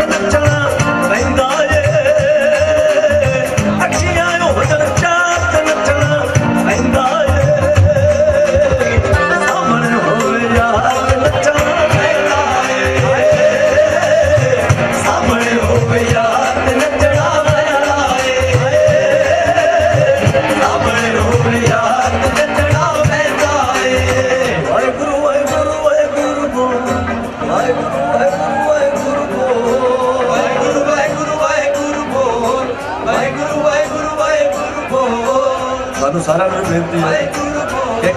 在等着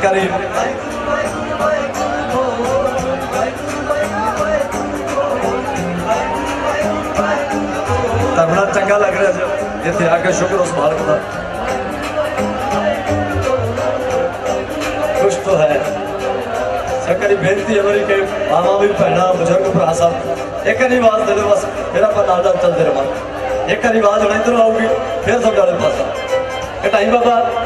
करे ਤਾਂ ਚੰਗਾ ਲੱਗ ਰਿਹਾ ਜੀ। ਇੱਥੇ ਆ ਕੇ ਸ਼ੁਕਰ ਉਸ ਮਾਲਕ ਦਾ। ਖੁਸ਼ ਤਾਂ ਹੈ। ਸਰਕਾਰੀ ਬੇਨਤੀ ਹੈ ਮੇਰੀ ਕਿ ਮਾਵਾ ਵੀ ਭੈਣਾ, ਬਜ਼ੁਰਗ ਭਰਾ ਸਾਹਿਬ ਇੱਕ ਨਹੀਂ ਆਵਾਜ਼ ਦੇ ਦਿਓ ਬਸ, ਫਿਰ ਆਪਾਂ ਨਾਲ ਨਾਲ ਚੱਲਦੇ ਰਵਾਂ ਇੱਕ ਨਹੀਂ ਆਵਾਜ਼ ਹੁਣ ਇਧਰ ਆਊਗੀ, ਫਿਰ ਸਭ ਵਾਲੇ ਪਾਸਾ। ਇਹ ਟਾਈਮ ਬਾਬਾ।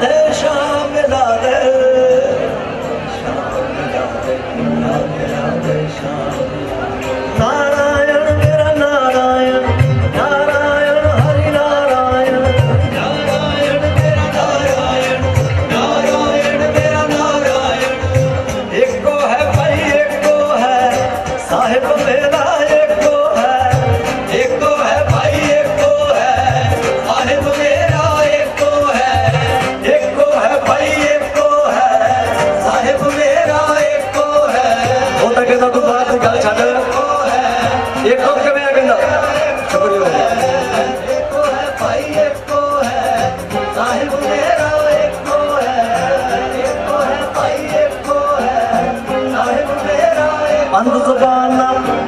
Padre,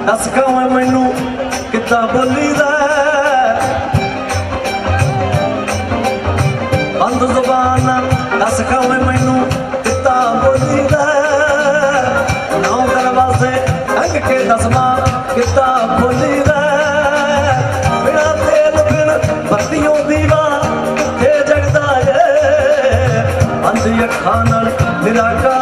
ਦੱਸ ਕਵੇਂ ਮੈਨੂੰ ਕਿੱਦਾਂ ਬੋਲੀਦਾ ਬੰਦ ਜ਼ਬਾਨਾਂ ਦੱਸ ਕਵੇਂ ਮੈਨੂੰ ਕਿੱਦਾਂ ਬੋਲੀਦਾ ਨੌ ਦਰਵਾਜ਼ੇ ਅੰਗ ਕੇ ਦਸਮਾ ਕਿੱਦਾਂ ਬੋਲੀਦਾ ਬਿਨਾ ਤੇਲ, ਬਿਨ ਬੱਤੀਆਂ ਦੀਵਾ ਕਿੱਥੇ ਜਗਦਾ ਏ ਬੰਦ ਅੱਖਾਂ ਨਾਲ ਨਿਰਾਕਾਰ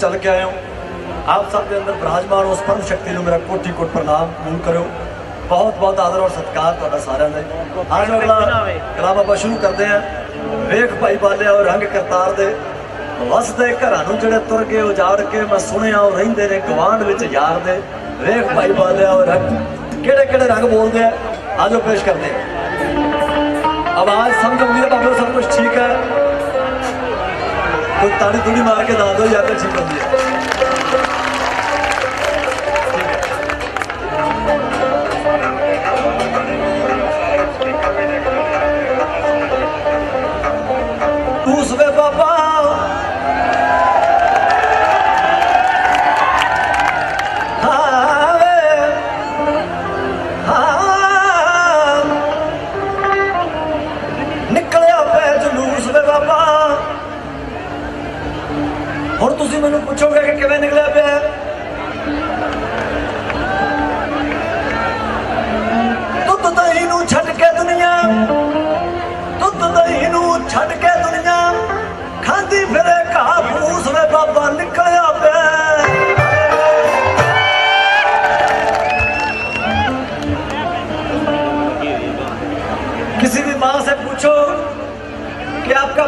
ਚੱਲ ਕੇ ਆਏ ਹੋ। ਆਪ ਸਭ ਦੇ ਅੰਦਰ ਬਿਰਾਜਮਾਨ ਉਸ ਪਰਮ ਸ਼ਕਤੀ ਨੂੰ ਮੇਰਾ ਕੋਟੀ ਕੋਟ ਪ੍ਰਣਾਮ ਕਬੂਲ ਕਰਿਓ। ਬਹੁਤ ਬਹੁਤ ਆਦਰ ਔਰ ਸਤਿਕਾਰ ਤੁਹਾਡਾ ਸਾਰਿਆਂ ਦਾ। ਆਜ ਅਗਲਾ ਕਲਾਮ ਆਪਾਂ ਸ਼ੁਰੂ ਕਰਦੇ ਆਂ ਵੇਖ ਭਾਈ ਬਾਲਿਆ ਉਹ ਰੰਗ ਕਰਤਾਰ ਦੇ। ਵਸਦੇ ਘਰਾਂ ਨੂੰ ਜਿਹੜੇ ਤੁਰ ਗਏ ਉਜਾੜ ਕੇ ਮੈਂ ਸੁਣਿਆ ਉਹ ਰਹਿੰਦੇ ਨੇ ਗਵਾਂਢ ਵਿੱਚ ਯਾਰ ਦੇ। ਵੇਖ ਭਾਈ ਬਾਲਿਆ ਰੰਗ ਕਿਹੜੇ ਕਿਹੜੇ ਰੰਗ ਬੋਲਦੇ ਆ? ਆਜੋ ਪੇਸ਼ ਕਰਦੇ ਆ ਆਵਾਜ਼ ਸਮਝ ਆਉਂਦੀ ਹੈ ਬਾਬਾ ਸਭ ਕੁਝ ਠੀਕ ਹੈ। ਕੋਈ ਤਾੜੀ ਤੂੜੀ ਮਾਰ ਕੇ ਦੱਸ ਦਿਓ ਯਾਰ ਅੱਛੀ ਠੀਕ ਹੈ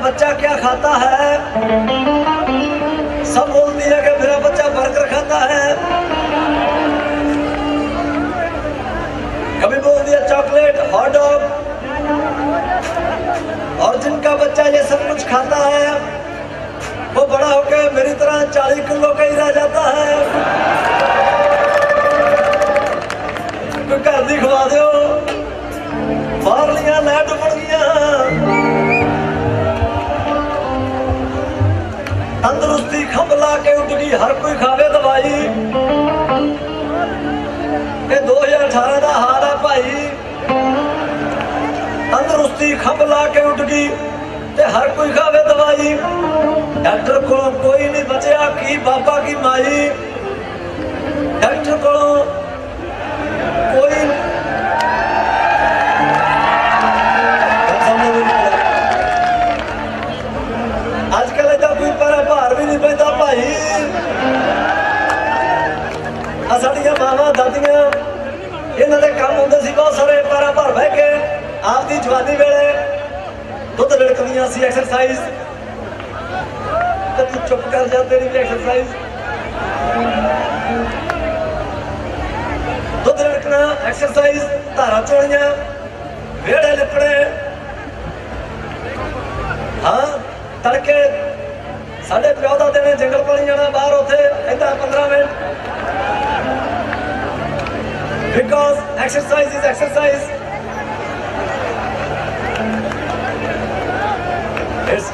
बच्चा क्या खाता है? सब बोलती है कि मेरा बच्चा बर्गर खाता है। कभी बोल दिया, चॉकलेट हॉट डॉग और जिनका बच्चा ये सब कुछ खाता है, वो बड़ा होकर मेरी तरह चालीस किलो का ही रह जाता है। घर दिखवा दो। बाहर लिया लैट ਕੇ ਉੱਡ ਗਈ ਹਰ ਕੋਈ ਖਾਵੇ ਦਵਾਈ ਇਹ 2018 ਦਾ ਹਾਲ ਹੈ ਭਾਈ। ਤੰਦਰੁਸਤੀ ਖੰਭ ਲਾ ਕੇ ਉੱਡ ਗਈ ਤੇ ਹਰ ਕੋਈ ਖਾਵੇ ਦਵਾਈ ਡਾਕਟਰ ਕੋਲੋਂ ਕੋਈ ਨਹੀਂ ਬਚਿਆ, ਕੀ ਬਾਬਾ, ਕੀ ਮਾਈ। ਡਾਕਟਰ ਕੋਲੋਂ ਜਵਾਨੀ ਵੇਲੇ ਦੁੱਧ ਲੜਕਦੀਆਂ ਸੀ ਐਕਸਰਸਾਈਜ਼ ਤੇ ਤੂੰ ਚੁੱਪ ਕਰ ਜਾ, ਤੇਰੀ ਵੀ ਐਕਸਰਸਾਈਜ਼ ਦੁੱਧ ਲੜਕਣਾ ਐਕਸਰਸਾਈਜ਼ ਧਾਰਾ ਚੋਣੀਆਂ ਵੇੜੇ ਲਿਪੜੇ। ਹਾਂ, ਤੜਕੇ ਸਾਡੇ ਪਿਓ ਦਾ ਦੇਣੇ ਜੰਗਲ ਪਾਣੀ ਜਾਣਾ, ਬਾਹਰ ਉੱਥੇ ਏਦਾਂ 15 minute. Because exercise is exercise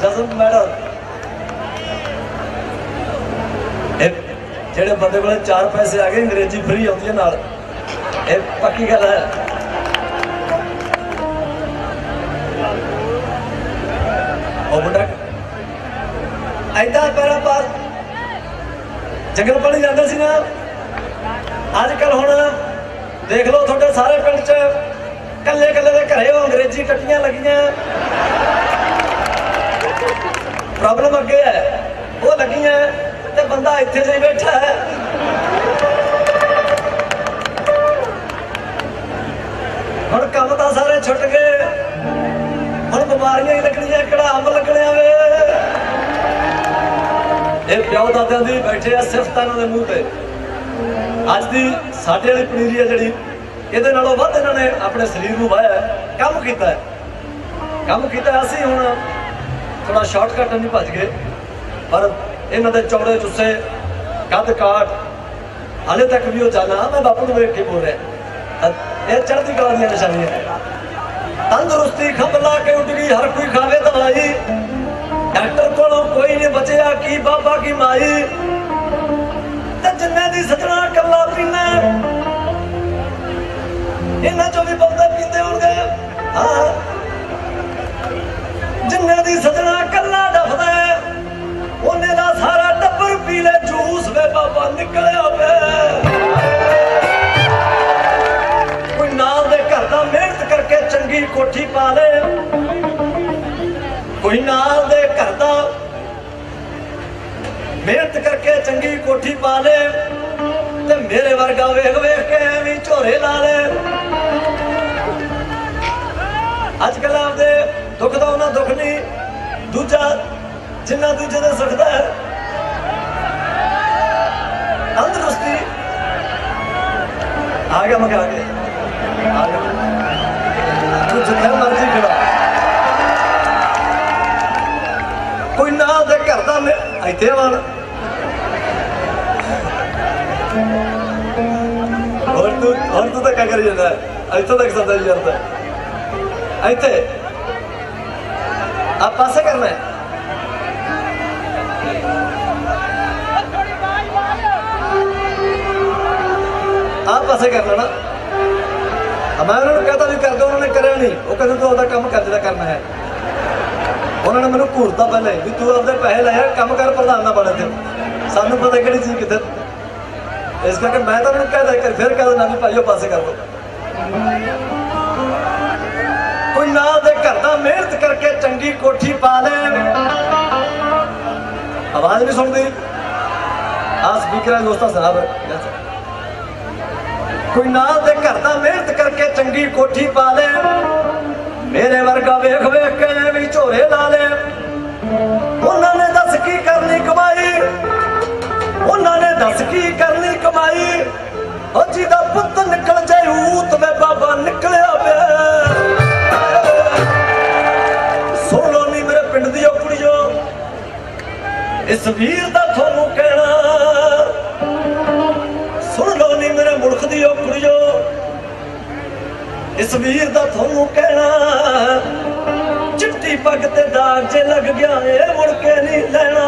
doesn't matter ਇਹ ਜਿਹੜੇ ਬੰਦੇ ਕੋਲ ਚਾਰ ਪੈਸੇ ਆ ਗਏ, ਅੰਗਰੇਜ਼ੀ ਫ੍ਰੀ ਆਉਂਦੀ ਹੈ ਨਾਲ। ਇਹ ਪੱਕੀ ਗੱਲ ਹੈ। ਉਹ ਮੁੰਡਾ ਐਦਾਂ ਪੈਰਾਂ ਪਾਸ ਜੰਗਲ ਪਾਣੀ ਜਾਂਦਾ ਸੀ ਨਾ। ਅੱਜ ਕੱਲ ਹੁਣ ਦੇਖ ਲਓ ਤੁਹਾਡੇ ਸਾਰੇ ਪਿੰਡ 'ਚ ਕੱਲੇ ਕੱਲੇ ਦੇ ਘਰੇ ਉਹ ਅੰਗਰੇਜ਼ੀ ਟੱਟੀਆਂ ਲੱਗੀਆਂ। ਪ੍ਰੋਬਲਮ ਅੱਗੇ ਹੈ। ਉਹ ਲੱਗੀਆਂ ਤੇ ਬੰਦਾ ਇੱਥੇ ਜਿਹੀ ਬੈਠਾ ਹੈ। ਹੁਣ ਕੰਮ ਤਾਂ ਸਾਰੇ ਛੁੱਟ ਗਏ। ਹੁਣ ਬਿਮਾਰੀਆਂ ਹੀ ਲੱਗਣੀਆਂ, ਕਿਹੜਾ ਅੰਬ ਲੱਗਣਿਆ ਵੇ। ਇਹ ਪਿਓ ਦਾਦਿਆਂ ਦੀ ਬੈਠੇ ਆ ਸਿਫਤਾਂ ਇਹਨਾਂ ਦੇ ਮੂੰਹ ਤੇ। ਅੱਜ ਦੀ ਸਾਡੇ ਵਾਲੀ ਪਨੀਰੀ ਹੈ ਜਿਹੜੀ, ਇਹਦੇ ਨਾਲੋਂ ਵੱਧ ਇਹਨਾਂ ਨੇ ਆਪਣੇ ਸਰੀਰ ਨੂੰ ਵਾਇਆ ਕੰਮ ਕੀਤਾ ਕੰਮ ਕੀਤਾ ਅਸੀਂ ਹੁਣ। ਥੋੜਾ ਸ਼ਾਰਟਕਟ ਨਹੀਂ ਭੱਜ ਗਏ, ਪਰ ਇਹਨਾਂ ਦੇ ਚੌੜੇ ਜੁੱਸੇ ਕੱਦ ਕਾਠ, ਹਾਲੇ ਤੱਕ ਵੀ ਉਹ ਜਾਣਾ ਮੈਂ ਬਾਪੂ ਨੂੰ ਵੇਖ ਬੋਲ ਰਿਹਾ। ਇਹ ਚੜ੍ਹਦੀ ਕਲਾ ਦੀਆਂ ਨਿਸ਼ਾਨੀਆਂ ਤੰਦਰੁਸਤੀ ਖੰਭ ਕੇ ਉੱਡ ਗਈ, ਹਰ ਕੋਈ ਖਾਵੇ ਦਵਾਈ। ਡਾਕਟਰ ਕੋਲੋਂ ਕੋਈ ਨਹੀਂ ਬਚਿਆ, ਕੀ ਬਾਬਾ, ਕੀ ਮਾਈ। ਤੇ ਜਿੰਨੇ ਦੀ ਸਜਣਾ ਕੱਲਾ ਪੀਣਾ ਇਹਨਾਂ ਚੋਂ ਵੀ ਬਹੁਤੇ ਪੀਂਦੇ ਹੋਣਗੇ। ਹਾਂ। ਜਿੰਨੇ ਦੀ ਸਜਣਾ ਕੱਲਾ ਡਫਦਾ ਉਹਨੇ ਦਾ ਸਾਰਾ ਟੱਬਰ ਪੀਲੇ ਜੂਸ ਵੇ ਬਾਬਾ, ਨਿਕਲਿਆ ਵੇ। ਕੋਈ ਨਾਲ ਦੇ ਘਰ ਦਾ ਮਿਹਨਤ ਕਰਕੇ ਚੰਗੀ ਕੋਠੀ ਪਾ ਲੇ। ਕੋਈ ਨਾਲ ਦੇ ਘਰ ਦਾ ਮਿਹਨਤ ਕਰਕੇ ਚੰਗੀ ਕੋਠੀ ਪਾ ਲੇ। ਤੇ ਮੇਰੇ ਵਰਗਾ ਵੇਖ ਵੇਖ ਕੇ ਐਵੇਂ ਝੋਰੇ ਲਾ ਲੈ। ਅੱਜ ਕੱਲ ਆਪਦੇ ਦੁੱਖ ਦਾ ਉਹਨਾਂ ਦੁੱਖ ਨਹੀਂ, ਦੂਜਾ ਜਿੰਨਾ ਦੂਜੇ ਦਾ ਸੁੱਖਦਾ ਹੈ। ਤੰਦਰੁਸਤੀ। ਆ ਗਿਆ ਮਗਾ ਕੇ। ਆ ਗਿਆ। ਤੂੰ ਜਿੱਥੇ ਮਰਜ਼ੀ ਖੜਾ। ਕੋਈ ਨਾ ਦੇ ਘਰ ਦਾ ਮੈਂ ਇੱਥੇ ਵਾਲ। ਹੋਰ ਤੂੰ ਹੋਰ ਤੂੰ ਤਾਂ ਕੀ ਕਰੀ ਜਾਂਦਾ ਹੈ? ਇੱਥੋਂ ਤੱਕ ਸਦਾ ਜਾਂਦਾ। ਇੱਥੇ। ਆ ਪਾਸੇ ਕਰਨਾ ਹੈ ਆ ਪਾਸੇ ਕਰਨਾ ਨਾ ਆ ਮੈਂ ਉਹਨਾਂ ਨੂੰ ਕਹਤਾ ਵੀ ਕਰ ਦੋ ਉਹਨਾਂ ਨੇ ਕਰਿਆ ਨਹੀਂ ਉਹ ਕਹਿੰਦੇ ਤੂੰ ਉਹਦਾ ਕੰਮ ਕਰ ਜਿਹੜਾ ਕਰਨਾ ਹੈ ਉਹਨਾਂ ਨੇ ਮੈਨੂੰ ਘੂਰਤਾ ਪਹਿਲੇ ਵੀ ਤੂੰ ਆਪਦੇ ਪੈਸੇ ਲਾਇਆ ਕੰਮ ਕਰ ਪ੍ਰਧਾਨ ਨਾ ਬਣ ਤੇ ਸਾਨੂੰ ਪਤਾ ਕਿਹੜੀ ਚੀਜ਼ ਕਿੱਥੇ ਇਸ ਕਰਕੇ ਮੈਂ ਤਾਂ ਉਹਨਾਂ ਨੂੰ ਕਹਿਦਾ ਕਰ ਫਿਰ ਕਹਿਦਾ ਨਾ ਵੀ ਭਾਈਓ ਪਾਸੇ ਕਰ ਦੋ ਕੋਈ ਦੇ ਘਰ ਦਾ ਮਿਹਨਤ ਕਰਕੇ ਚੰਗੀ ਕੋਠੀ ਪਾ ਲੈ। ਆਵਾਜ਼ ਨਹੀਂ ਸੁਣਦੀ। ਆ ਸਪੀਕਰਾਂ ਦੋਸਤਾਂ ਸੁਣਾ ਕੋਈ ਨਾ ਦੇ ਘਰ ਦਾ ਮਿਹਨਤ ਕਰਕੇ ਚੰਗੀ ਕੋਠੀ ਪਾ ਲੈ। ਮੇਰੇ ਵਰਗਾ ਵੇਖ ਵੇਖ ਕੇ ਵੀ ਝੋਰੇ ਲਾ ਲੈ। ਉਹਨਾਂ ਨੇ ਦੱਸ ਕੀ ਕਰਨੀ ਕਮਾਈ? ਉਹਨਾਂ ਨੇ ਦੱਸ ਕੀ ਕਰਨੀ ਕਮਾਈ? ਉਹ ਜਿਹਦਾ ਪੁੱਤ ਨਿਕਲ ਜਾਏ, ਊਤ ਮੈਂ ਬਾਬਾ ਨਿਕਲਿਆ ਪਿਆ। ਇਸ ਵੀਰ ਦਾ ਤੁਹਾਨੂੰ ਕਹਿਣਾ। ਸੁਣ ਲਓ ਨੀ ਮੇਰੇ ਮੁਲਕ ਦੀ ਉਹ ਕੁੜੀਓ। ਇਸ ਵੀਰ ਦਾ ਤੁਹਾਨੂੰ ਕਹਿਣਾ। ਚਿੱਟੀ ਪੱਗ ਤੇ ਦਾਗ ਜੇ ਲੱਗ ਗਿਆ, ਇਹ ਮੁੜ ਕੇ ਨਹੀਂ ਲੈਣਾ।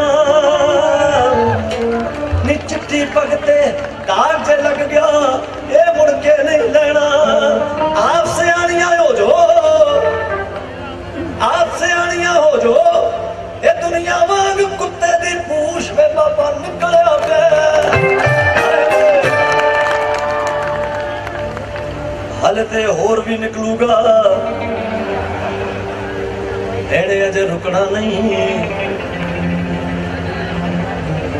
ਨੀ ਚਿੱਟੀ ਪੱਗ ਤੇ ਦਾਗ ਜੇ ਲੱਗ ਗਿਆ, ਇਹ ਮੁੜ ਕੇ ਨਹੀਂ ਲੈਣਾ। ਪੂਛ ਨਿਕਲਿਆ ਪਿਆ ਹਲੇ ਤੇ ਹੋਰ ਵੀ ਨਿਕਲੂਗਾ। ਇਹਨੇ ਅਜੇ ਰੁਕਣਾ ਨਹੀਂ।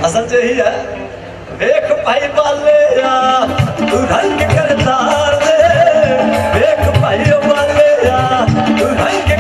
ਅਸਲ ਚ ਇਹੀ ਹੈ, ਵੇਖ ਭਾਈ ਬਾਲਿਆ ਤੂੰ ਰੰਗ ਕਰਤਾਰ ਦੇ। ਵੇਖ ਭਾਈ ਬਾਲਿਆ ਤੂੰ ਰੰਗ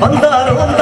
ਬੰਦਾ ਰੋਂਦਾ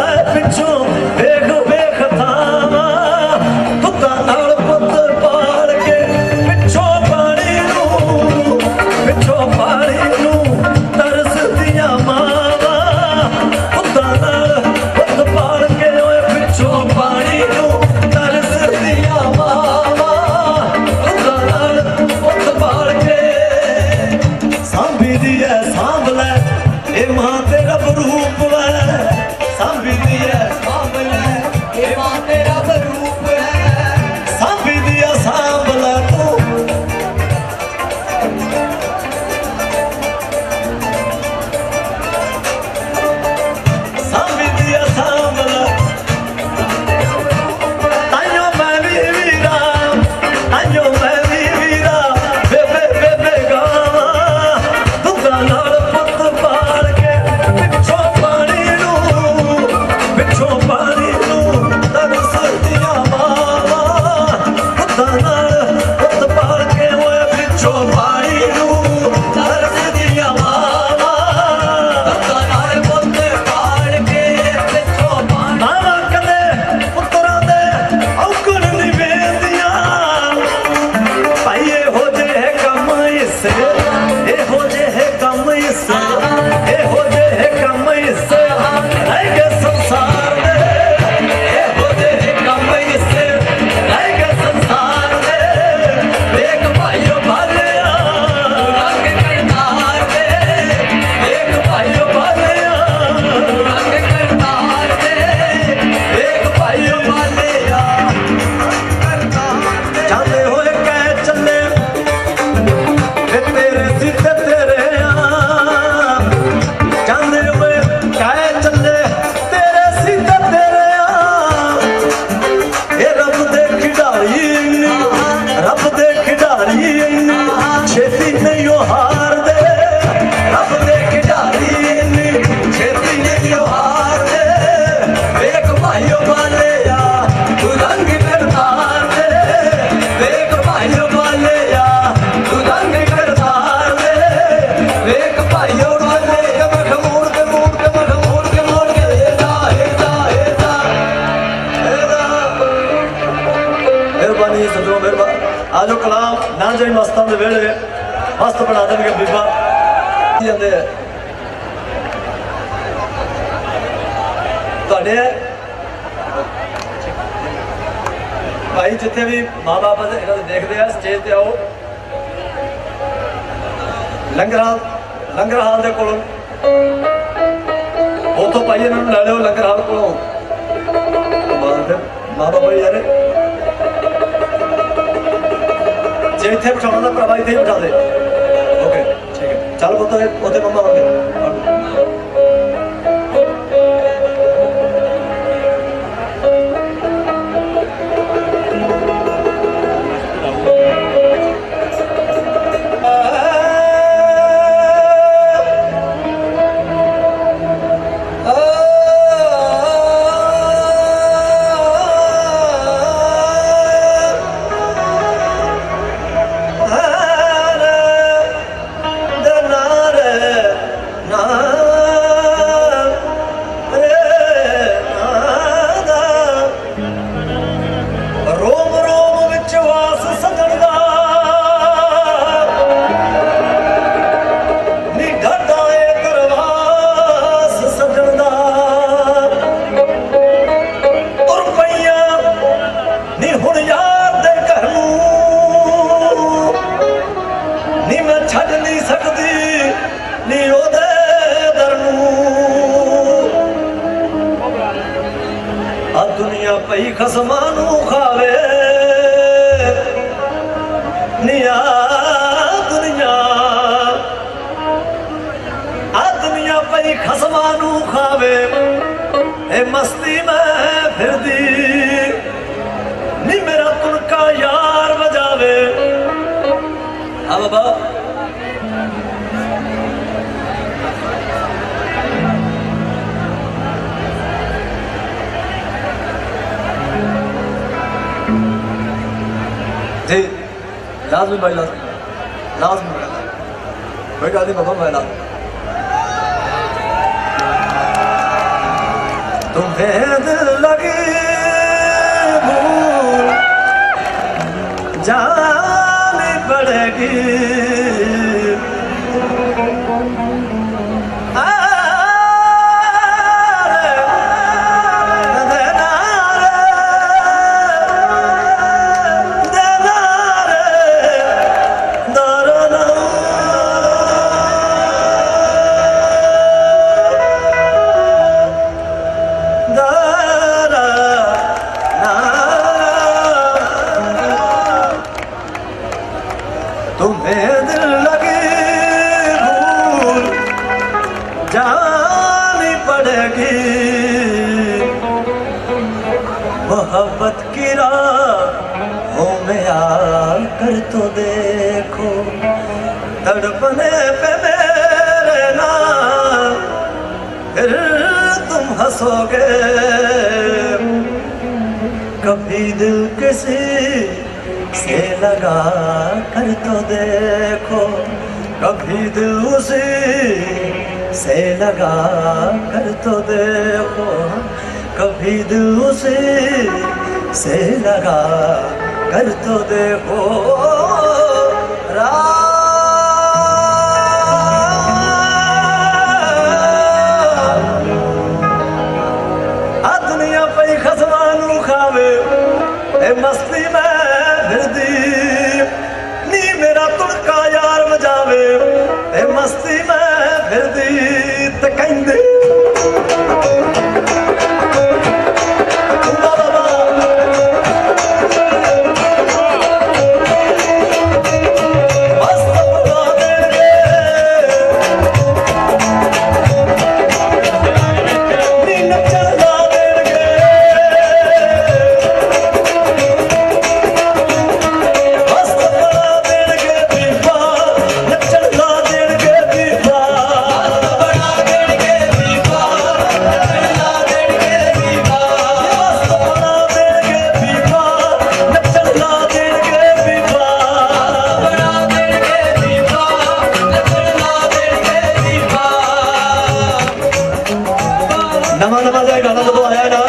ਨਵਾਂ ਨਵਾਂ ਜਿਹਾ ਗਾਣਾ ਜਦੋਂ ਆਇਆ ਨਾ।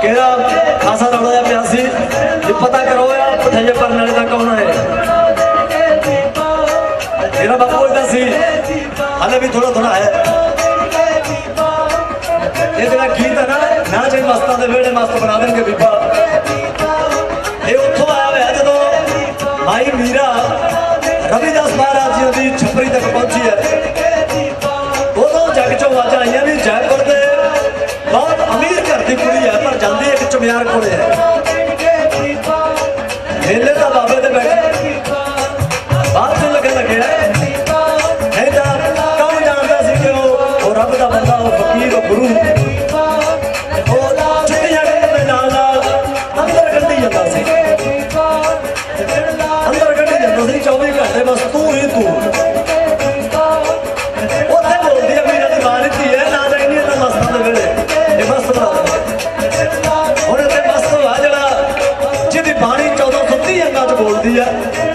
ਕਿਹੜਾ ਖਾਸਾ ਰੌਲਾ ਜਿਹਾ ਪਿਆ ਸੀ। ਜੇ ਪਤਾ ਕਰੋ ਆ ਪਠਾਈਏ ਪਰਨ ਵਾਲੇ ਦਾ ਕੌਣ ਹੈ। ਮੇਰਾ ਬਾਪੂ ਇਹਦਾ ਸੀ। ਹਲੇ ਵੀ ਥੋੜਾ ਥੋੜਾ ਹੈ। ਇਹ ਜਿਹੜਾ ਗੀਤ ਹੈ ਨਾ ਨਾ ਜੇ ਮਸਤਾਂ ਦੇ ਵੇੜੇ ਮਸਤ ਬਣਾ ਦੇਣਗੇ ਬੀਬਾ। ਇਹ ਉੱਥੋਂ ਆਇਆ ਹੋਇਆ ਜਦੋਂ ਮਾਈ ਮੀਰਾ ਰਵਿਦਾਸ ਮਹਾਰਾਜ ਜੀ ਦੀ ਛਪਰੀ ਤੱਕ ਪਹੁੰਚੀ ਹੈ। ਜੈਪੁਰ ਦੇ ਬਹੁਤ ਅਮੀਰ ਘਰ ਦੀ ਕੁੜੀ ਹੈ ਪਰ ਜਾਂਦੀ ਇੱਕ ਚਮਿਆਰ ਕੋਲੇ। ਹੈ ਮੇਲੇ ਦਾ Yeah.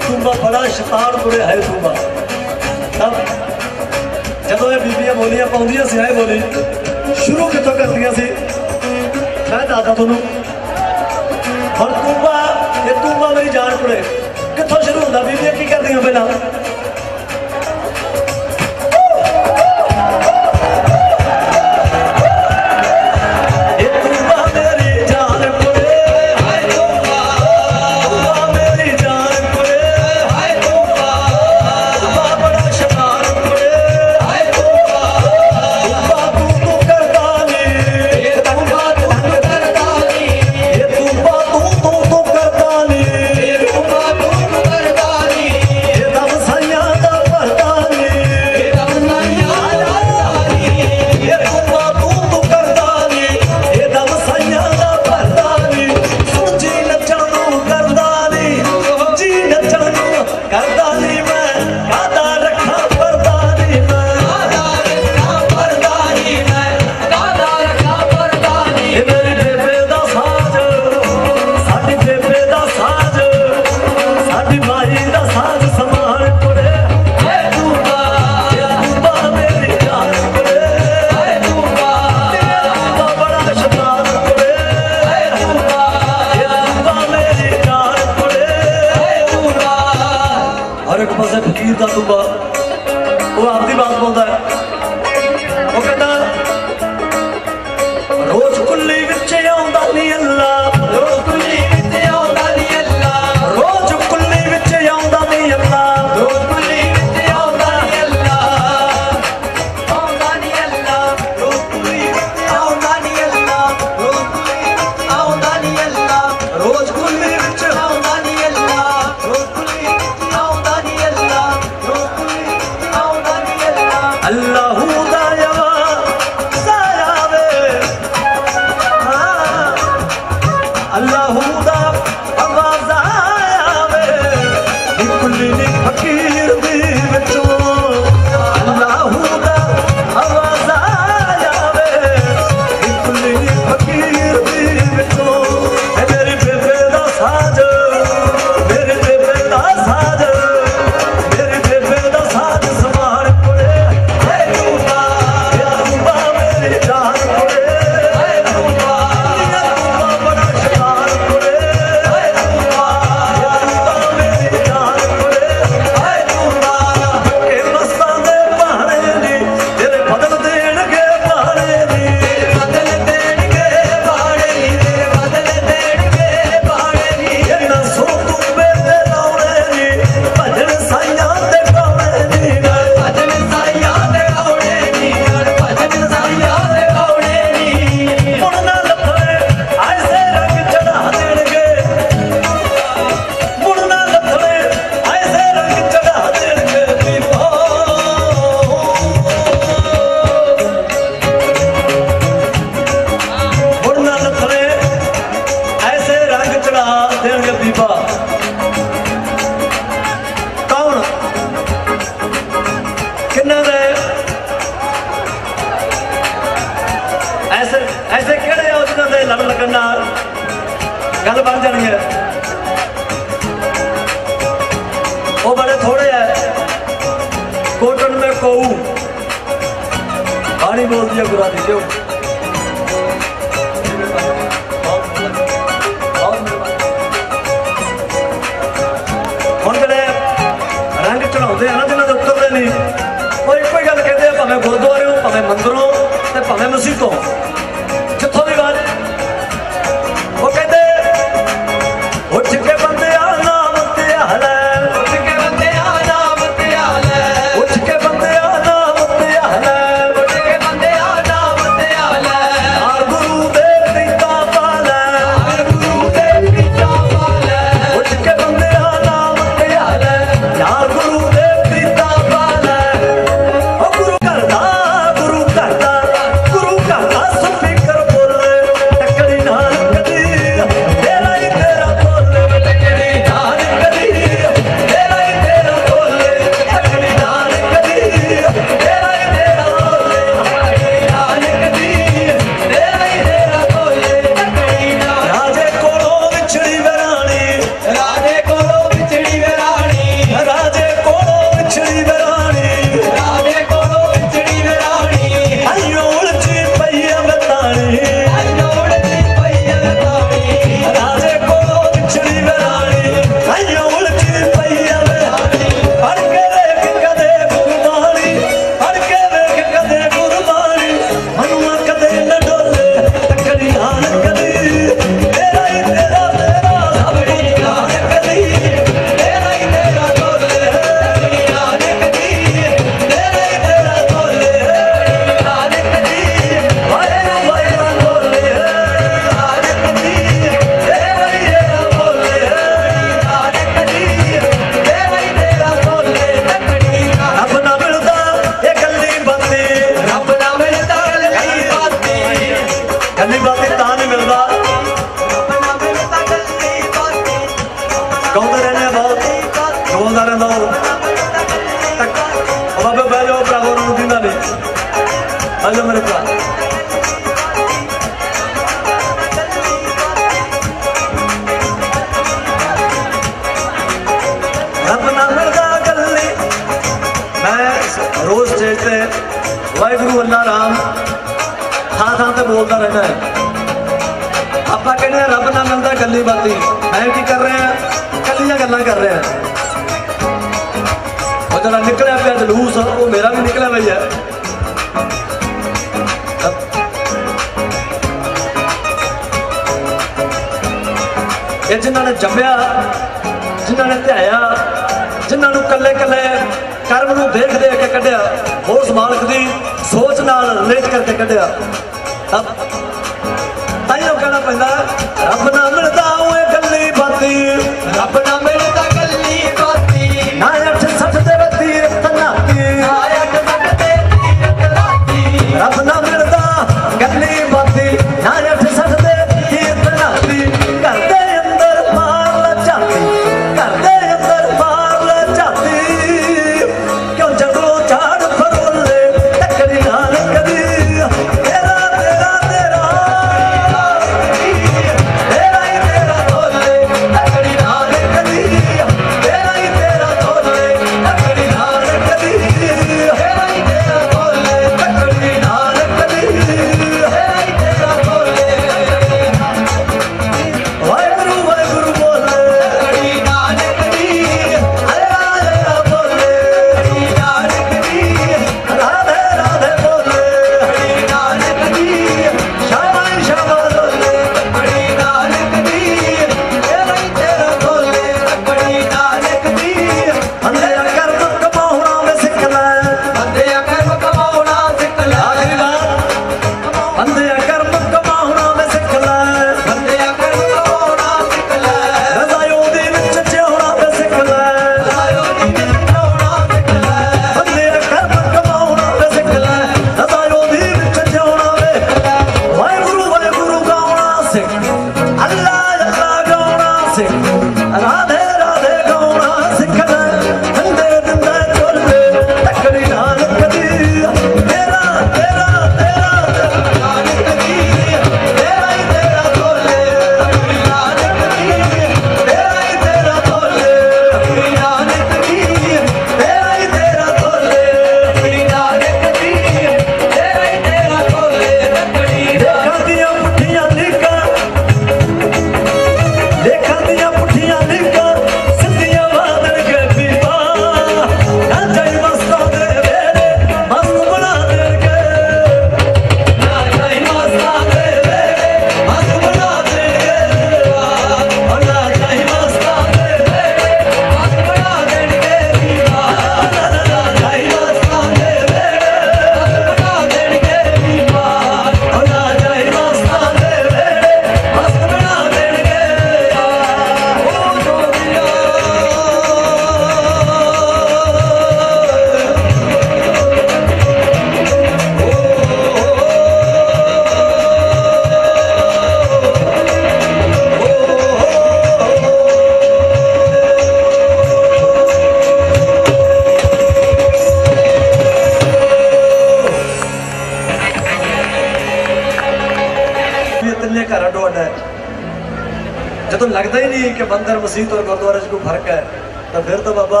ਮਸਜਿਦ ਔਰ ਗੁਰਦੁਆਰੇ 'ਚ ਕੋਈ ਫ਼ਰਕ ਹੈ, ਤਾਂ ਫਿਰ ਤਾਂ ਬਾਬਾ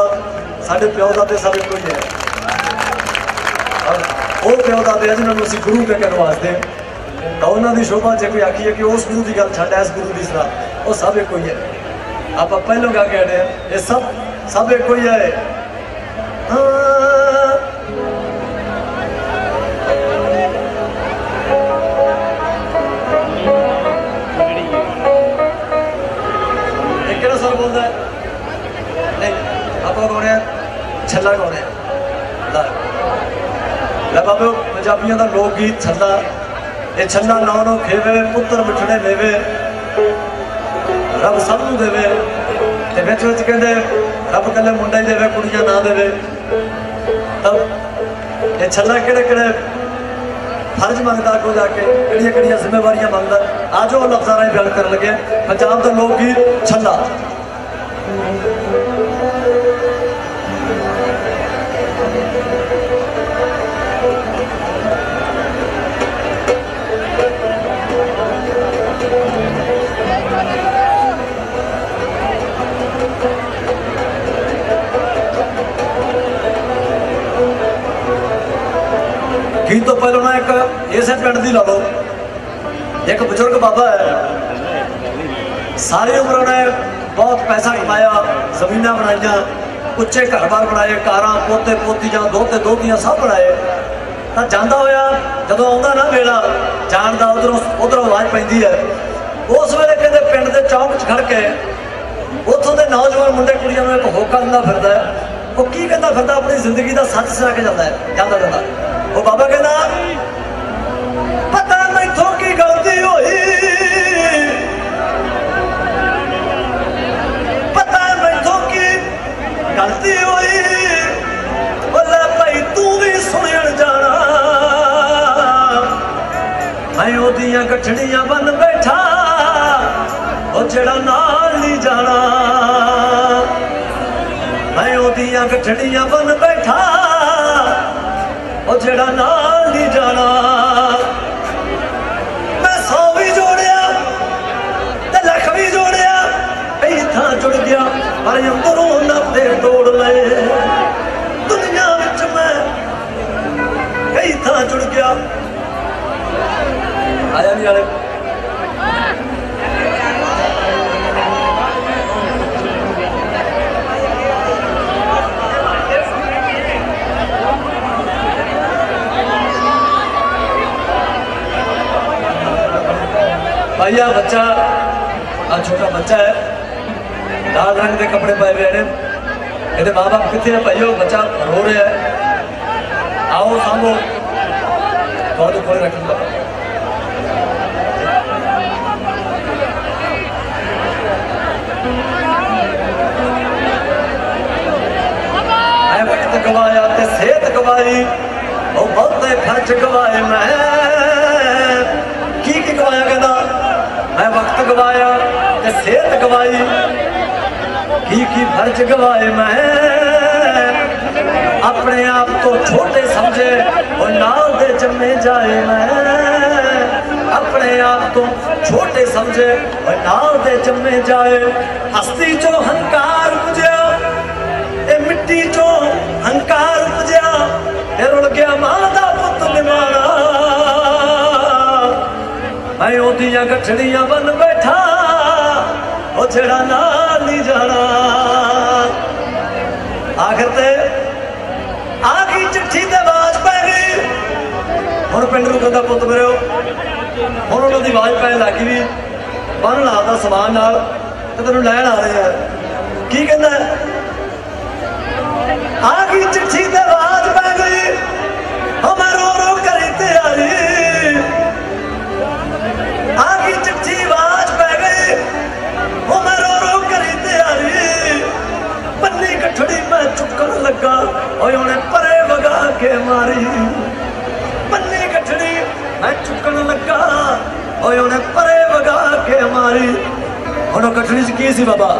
ਸਾਡੇ ਪਿਓ ਦਾਦੇ ਸਭ ਇੱਕੋ ਹੀ। ਹੈ ਔਰ ਉਹ ਪਿਓ ਦਾਦੇ ਆ ਜਿਨ੍ਹਾਂ ਨੂੰ ਅਸੀਂ ਗੁਰੂ ਕਹਿ ਕੇ ਨਵਾਜ਼ਦੇ ਤਾਂ ਉਹਨਾਂ ਦੀ ਸ਼ੋਭਾ ਜੇ ਕੋਈ ਆਖੀਏ ਕਿ ਉਸ ਗੁਰੂ ਦੀ ਗੱਲ ਛੱਡ, ਇਸ ਗੁਰੂ ਦੀ ਸਲਾਹ, ਉਹ ਸਭ ਇੱਕੋ ਹੀ ਹੈ। ਆਪਾਂ ਪਹਿਲੋਂ ਗਾ ਕੇ ਆਏ ਇਹ ਸਭ ਸਭ ਇੱਕੋ ਹੀ ਹੈ। ਪੰਜਾਬੀਆਂ ਦਾ ਲੋਕ ਗੀਤ ਛੱਲਾ ਇਹ ਛੱਲਾ ਨੌ ਨੌ ਖੇਵੇ, ਪੁੱਤਰ ਮਿੱਠੜੇ ਦੇਵੇ। ਰੱਬ ਸਭ ਨੂੰ ਦੇਵੇ। ਤੇ ਵਿੱਚ ਵਿੱਚ ਕਹਿੰਦੇ, ਰੱਬ ਕੱਲੇ ਮੁੰਡਾ ਹੀ ਦੇਵੇ, ਕੁੜੀਆਂ ਨਾ ਦੇਵੇ। ਤਾਂ ਇਹ ਛੱਲਾ ਕਿਹੜੇ ਕਿਹੜੇ ਫਰਜ਼ ਮੰਗਦਾ ਕੋ ਜਾ ਕੇ? ਕਿਹੜੀਆਂ ਕਿਹੜੀਆਂ ਜ਼ਿੰਮੇਵਾਰੀਆਂ ਮੰਗਦਾ? ਆਜੋ ਉਹ ਲਫ਼ਜ਼ਾਂ ਰਾਹੀਂ ਬਿਆਨ ਕਰਨ ਲੱਗੇ ਪੰਜਾਬ ਦਾ ਲੋਕ ਗੀਤ ਛੱਲਾ ਗੀਤ ਤੋਂ ਪਹਿਲਾਂ ਨਾ ਇੱਕ ਇਸੇ ਪਿੰਡ ਦੀ ਲਾ ਲਓ। ਇੱਕ ਬਜ਼ੁਰਗ ਬਾਬਾ ਹੈ। ਸਾਰੀ ਉਮਰ ਉਹਨੇ ਬਹੁਤ ਪੈਸਾ ਕਮਾਇਆ, ਜ਼ਮੀਨਾਂ ਬਣਾਈਆਂ, ਉੱਚੇ ਘਰ-ਬਾਰ ਬਣਾਏ, ਕਾਰਾਂ, ਪੋਤੇ, ਪੋਤੀਆਂ, ਦੋਤੇ, ਦੋਤੀਆਂ ਸਭ ਬਣਾਏ। ਤਾਂ ਜਾਂਦਾ ਹੋਇਆ, ਜਦੋਂ ਆਉਂਦਾ ਨਾ ਵੇਲਾ ਜਾਣ ਦਾ ਉਧਰੋਂ ਉਧਰੋਂ ਆਵਾਜ਼ ਪੈਂਦੀ ਹੈ। ਉਸ ਵੇਲੇ ਕਹਿੰਦੇ ਪਿੰਡ ਦੇ ਚੌਂਕ 'ਚ ਖੜ ਕੇ ਉੱਥੋਂ ਦੇ ਨੌਜਵਾਨ ਮੁੰਡੇ ਕੁੜੀਆਂ ਨੂੰ ਇੱਕ ਹੋਕਾ ਦਿੰਦਾ ਫਿਰਦਾ ਉਹ ਕੀ ਕਹਿੰਦਾ ਫਿਰਦਾ, ਆਪਣੀ ਜ਼ਿੰਦਗੀ ਦਾ ਸੱਚ ਸੁਣਾ ਕੇ ਜਾਂਦਾ ਹੈ, ਜਾਂਦਾ ਜਾਂਦਾ ਉਹ ਬਾਬਾ ਕਹਿੰਦਾ, ਪਤਾ ਮੈਥੋਂ ਕੀ ਗਲਤੀ ਹੋਈ। ਪਤਾ ਮੈਥੋਂ ਕੀ ਗਲਤੀ ਹੋਈ। ਬੱਲੇ ਭਾਈ, ਤੂੰ ਵੀ ਸੁਣਨ ਜਾਣਾ। ਮੈਂ ਉਹਦੀਆਂ ਗਠੜੀਆਂ ਬਨ ਬੈਠਾ, ਉਹ ਜਿਹੜਾ ਨਾਲ ਨਹੀਂ ਜਾਣਾ। ਮੈਂ ਉਹਦੀਆਂ ਗਠੜੀਆਂ ਬਨ ਬੈਠਾ। ਉਹ ਜਿਹੜਾ ਨਾਲ ਨਹੀਂ ਜਾਣਾ। ਮੈਂ ਸੌ ਵੀ ਜੋੜਿਆ ਤੇ ਲੱਖ ਵੀ ਜੋੜਿਆ, ਕਈ ਥਾਂ ਜੁੜ ਗਿਆ, ਪਰ ਅੰਦਰੋਂ ਨਫਦੇ ਤੋੜ ਲਏ। ਦੁਨੀਆ ਵਿੱਚ ਮੈਂ ਕਈ ਥਾਂ ਜੁੜ ਗਿਆ। ਆਇਆ ਨਹੀਂ ਵਾਲੇ ਭਾਈਆ ਬੱਚਾ, ਆ ਛੋਟਾ ਬੱਚਾ ਹੈ। ਲਾਲ ਰੰਗ ਦੇ ਕੱਪੜੇ ਪਾਏ ਹੋਏ ਨੇ। ਇਹਦੇ ਮਾਪੇ ਕਿੱਥੇ ਹੈ ਭਾਈਓ ਬੱਚਾ ਰੋ ਰਿਹਾ ਹੈ। ਆਓ ਸਾਹਮਣੇ। ਤੁਹਾਡੇ ਕੋਲ ਰੱਖ ਲਓ ਮੈਂ ਵਕਤ ਗਵਾਇਆ ਤੇ ਸਿਹਤ ਗਵਾਈ। ਉਹ ਬਹੁਤੇ ਖਰਚ ਗਵਾਏ ਮੈਂ। ਕੀ ਕੀ ਗਵਾਇਆ ਕਹਿੰਦਾ? ਮੈਂ ਵਕਤ ਗਵਾਇਆ ਤੇ ਸਿਹਤ ਗਵਾਈ ਕੀ ਕੀ ਖਰਚ ਗਵਾਏ ਮੈਂ ਆਪਣੇ ਆਪ ਤੋਂ ਛੋਟੇ ਸਮਝੇ ਉਹ ਨਾਲ ਦੇ ਜੰਮੇ ਜਾਏ ਮੈਂ ਆਪਣੇ ਆਪ ਤੋਂ ਛੋਟੇ ਸਮਝੇ ਉਹ ਨਾਲ ਦੇ ਜੰਮੇ ਜਾਏ ਹਸਤੀ ਚੋਂ ਮੈਂ ਉਹਦੀਆਂ ਗੱਠੜੀਆਂ ਬਨ ਬੈਠਾ, ਉਹ ਜਿਹੜਾ ਨਾਲ ਨਹੀਂ ਜਾਣਾ। ਆਖਰ ਤੇ ਆ ਚਿੱਠੀ ਤੇ ਆਵਾਜ਼ ਪੈ ਗਈ। ਹੁਣ ਪਿੰਡ ਨੂੰ ਕਹਿੰਦਾ, ਪੁੱਤ ਮੇਰਿਓ ਹੁਣ ਉਹਨਾਂ ਦੀ ਆਵਾਜ਼ ਪੈਣ ਲੱਗੀ ਵੀ ਬੰਨ ਲਾ ਲਾਦਾ ਸਮਾਨ ਨਾਲ ਤੇ ਤੈਨੂੰ ਲੈਣ ਆ ਰਹੇ ਆ। ਕੀ ਕਹਿੰਦਾ? ਆ ਗਈ ਚਿੱਠੀ ਵਗਾ, ਓਏ ਉਹਨੇ ਪਰੇ ਵਗਾ ਕੇ ਮਾਰੀ। ਪੰਨੀ ਗੱਠੜੀ ਮੈਂ ਚੁੱਕਣ ਲੱਗਾ, ਓਏ ਉਹਨੇ ਪਰੇ ਵਗਾ ਕੇ ਮਾਰੀ। ਹੁਣ ਗੱਠੜੀ 'ਚ ਕੀ ਸੀ ਬਾਬਾ?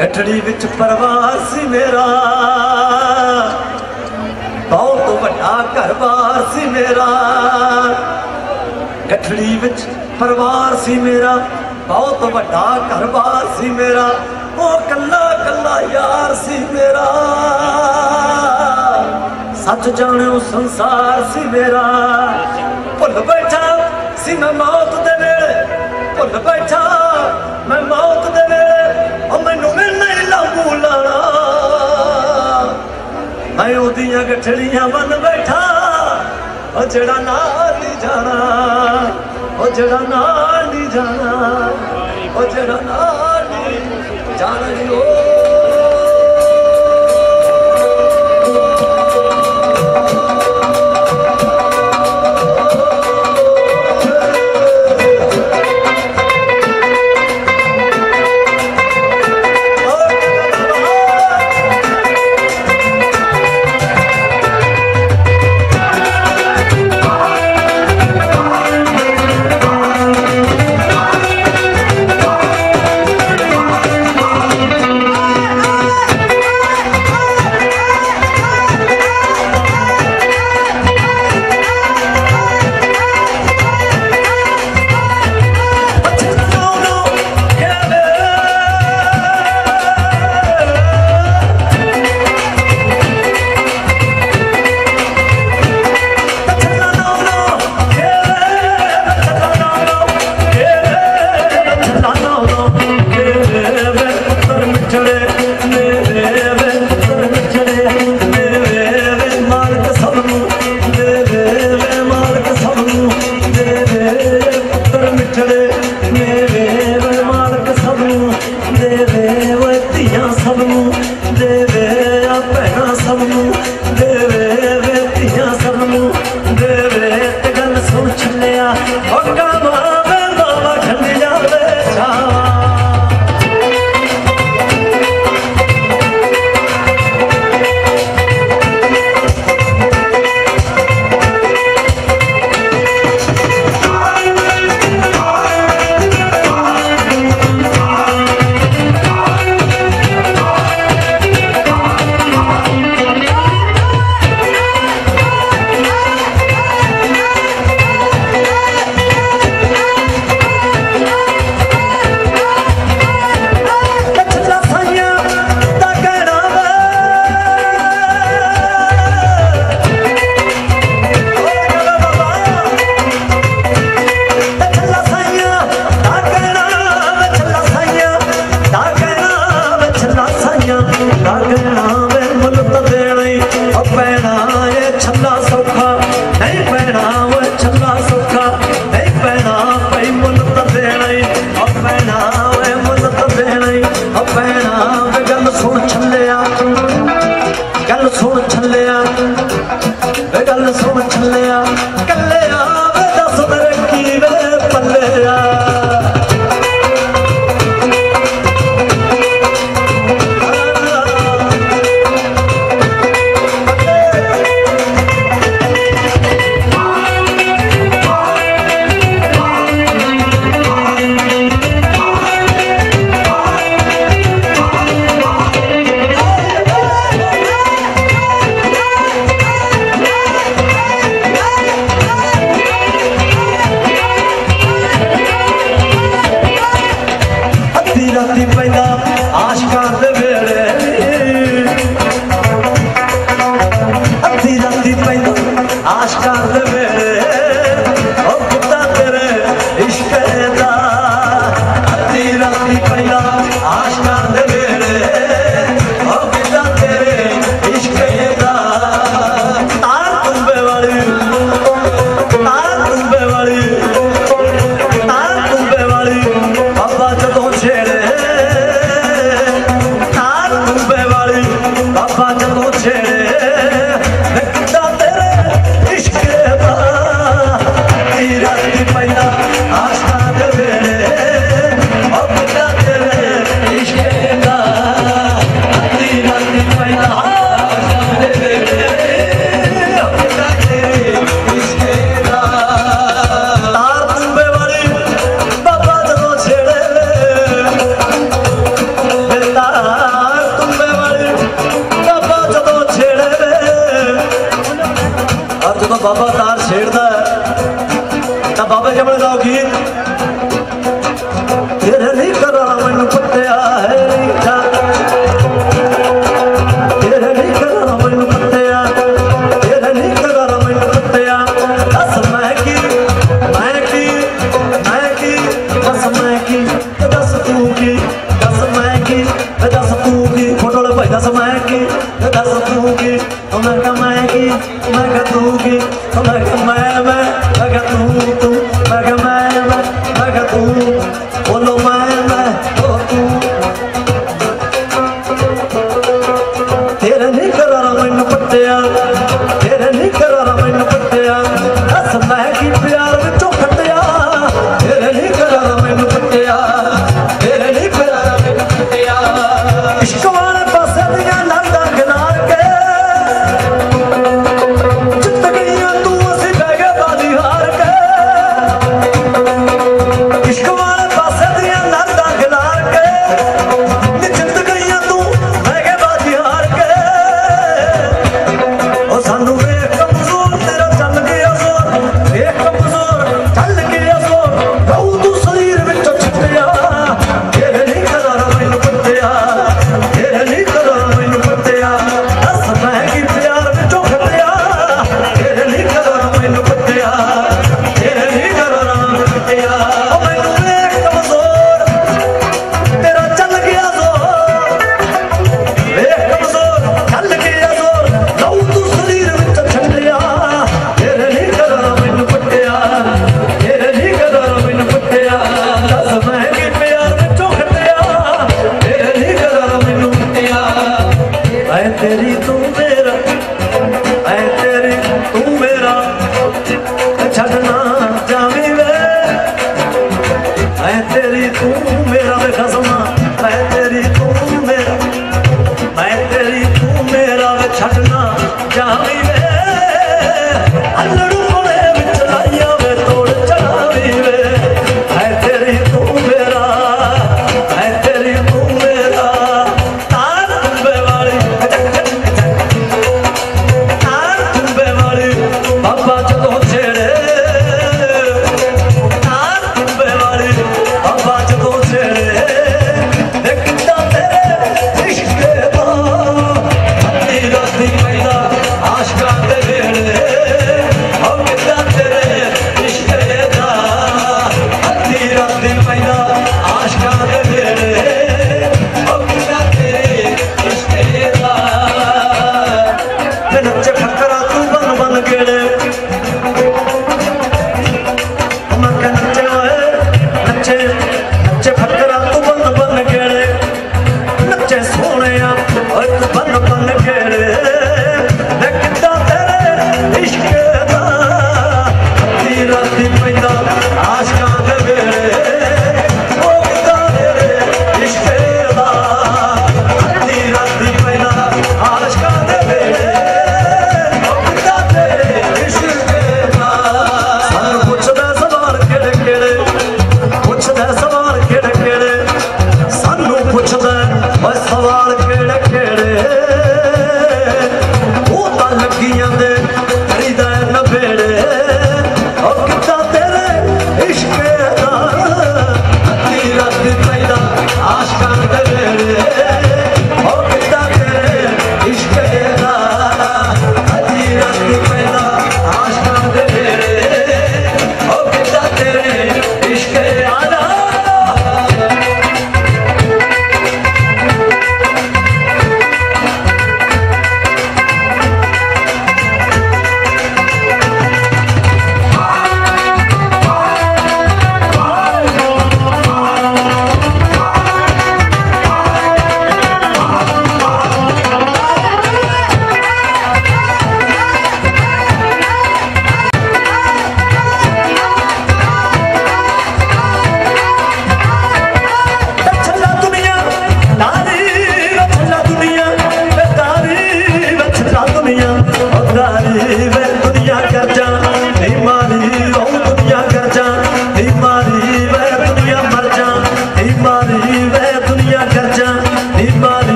ਗੱਠੜੀ ਵਿੱਚ ਪਰਵਾਸ ਸੀ ਮੇਰਾ। ਬਹੁਤ ਵੱਡਾ ਘਰਬਾਰ ਸੀ ਮੇਰਾ। ਗੱਠੜੀ ਵਿੱਚ ਪਰਿਵਾਰ ਸੀ ਮੇਰਾ। ਬਹੁਤ ਵੱਡਾ ਘਰਬਾਰ ਸੀ ਮੇਰਾ। ਉਹ ਕੱਲਾ ਦਾ ਯਾਰ ਸੀ ਮੇਰਾ। ਸੱਚ ਜਾਣਿਓ ਸੰਸਾਰ ਸੀ ਮੇਰਾ। ਭੁੱਲ ਬੈਠਾ ਸੀ ਮੈਂ ਮੌਤ ਦੇ ਵੇਲੇ। ਭੁੱਲ ਬੈਠਾ ਮੈਂ ਮੌਤ ਦੇ ਵੇਲੇ। ਉਹ ਮੈਨੂੰ ਮਿਲਣਾ ਹੀ ਲਾਂਬੂ ਲਾਣਾ। ਮੈਂ ਉਹਦੀਆਂ ਗਠੜੀਆਂ ਬਨ ਬੈਠਾ। ਉਹ ਜਿਹੜਾ ਨਾਲ ਨਹੀਂ ਜਾਣਾ। ਉਹ ਜਿਹੜਾ ਨਾਲ ਨਹੀਂ ਜਾਣਾ। ਉਹ ਜਿਹੜਾ ਨਾਲ ਨਹੀਂ ਜਾਣਾ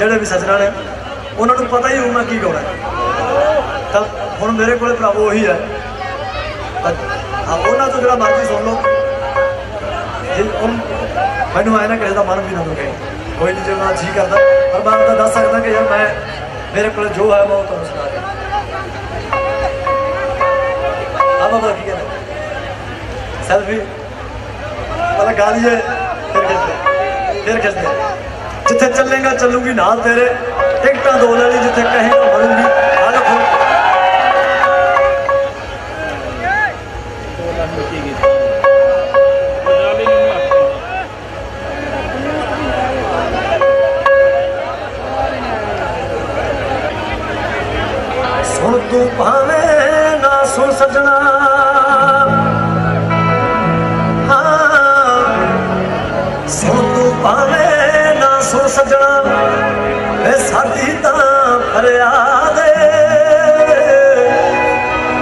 ਜਿਹੜੇ ਵੀ ਸੱਜਣਾ ਨੇ, ਉਹਨਾਂ ਨੂੰ ਪਤਾ ਹੀ ਹੋਊ ਮੈਂ ਕੀ ਗਾਉਣਾ ਤਾਂ ਹੁਣ ਮੇਰੇ ਕੋਲੇ ਭਰਾਵੋ ਉਹੀ ਹੈ। ਆ ਉਹਨਾਂ ਤੋਂ ਜਿਹੜਾ ਮਰਜ਼ੀ ਸੁਣ ਲਓ। ਜੀ ਉਹ ਮੈਨੂੰ ਆਇਆ ਨਾ ਕਿਸੇ ਦਾ ਮਨ ਵੀ ਨਾ ਦੁਖੇ। ਕੋਈ ਨਹੀਂ ਜੇ ਮੈਂ ਜੀ ਕਰਦਾ, ਪਰ ਮੈਂ ਤਾਂ ਦੱਸ ਸਕਦਾ ਕਿ ਯਾਰ ਮੈਂ ਮੇਰੇ ਕੋਲ ਜੋ ਹੈ ਮੈਂ ਉਹ ਤੁਹਾਨੂੰ ਸੁਣਾ ਰਿਹਾ ਆ ਬਾਬਾ ਕੀ ਕਹਿੰਦਾ? ਸੈਲਫੀ ਪਹਿਲਾਂ ਗਾ ਲਈਏ, ਫਿਰ ਖਿੱਚਦੇ ਫਿਰ ਖਿੱਚਦੇ ਜਿੱਥੇ ਚੱਲੇਗਾ, ਚੱਲੂਗੀ ਨਾਲ ਤੇਰੇ। ਟਿਕਟਾਂ ਦੋ ਲੈ ਲਈ ਜਿੱਥੇ ਕਹੇਗਾ ਮਰੂੰਗੀ ਆ ਲੋ ਸੁਣ ਤੂੰ ਭਾਵੇਂ ਨਾ ਸੁਣ ਸਜਣਾ सजादी त फरियाद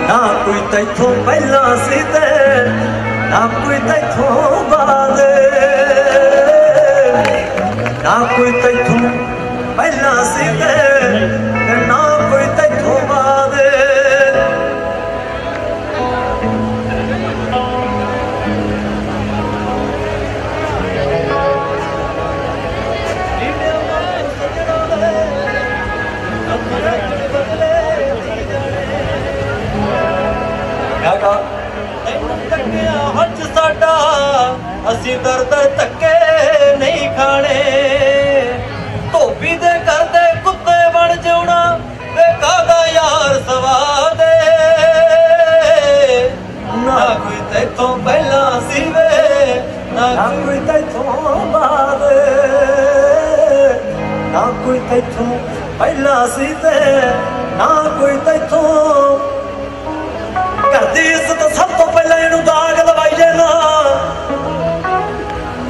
न को त इथो पहिला सी न कोई तथो वाद न कोई तथो पहिला सिधे ਅਸੀਂ ਦਰਦ ਧੱਕੇ ਨਹੀਂ ਖਾਣੇ। ਧੋਬੀ ਦੇ ਘਰ ਦੇ ਕੁੱਤੇ ਬਣ ਜਾਉਣਾ ਵੇਖਾਗਾ ਯਾਰ ਸਵਾ ਦੇ। ਨਾ ਕੋਈ ਤੇਥੋਂ ਪਹਿਲਾਂ ਸੀ ਨਾ ਕੋਈ ਕੋਈ ਤੈਥੋਂ ਬਾਅਦ। ਨਾ ਕੋਈ ਤੈਥੋਂ ਪਹਿਲਾਂ ਸੀ ਨਾ ਕੋਈ ਤੈਥੋਂ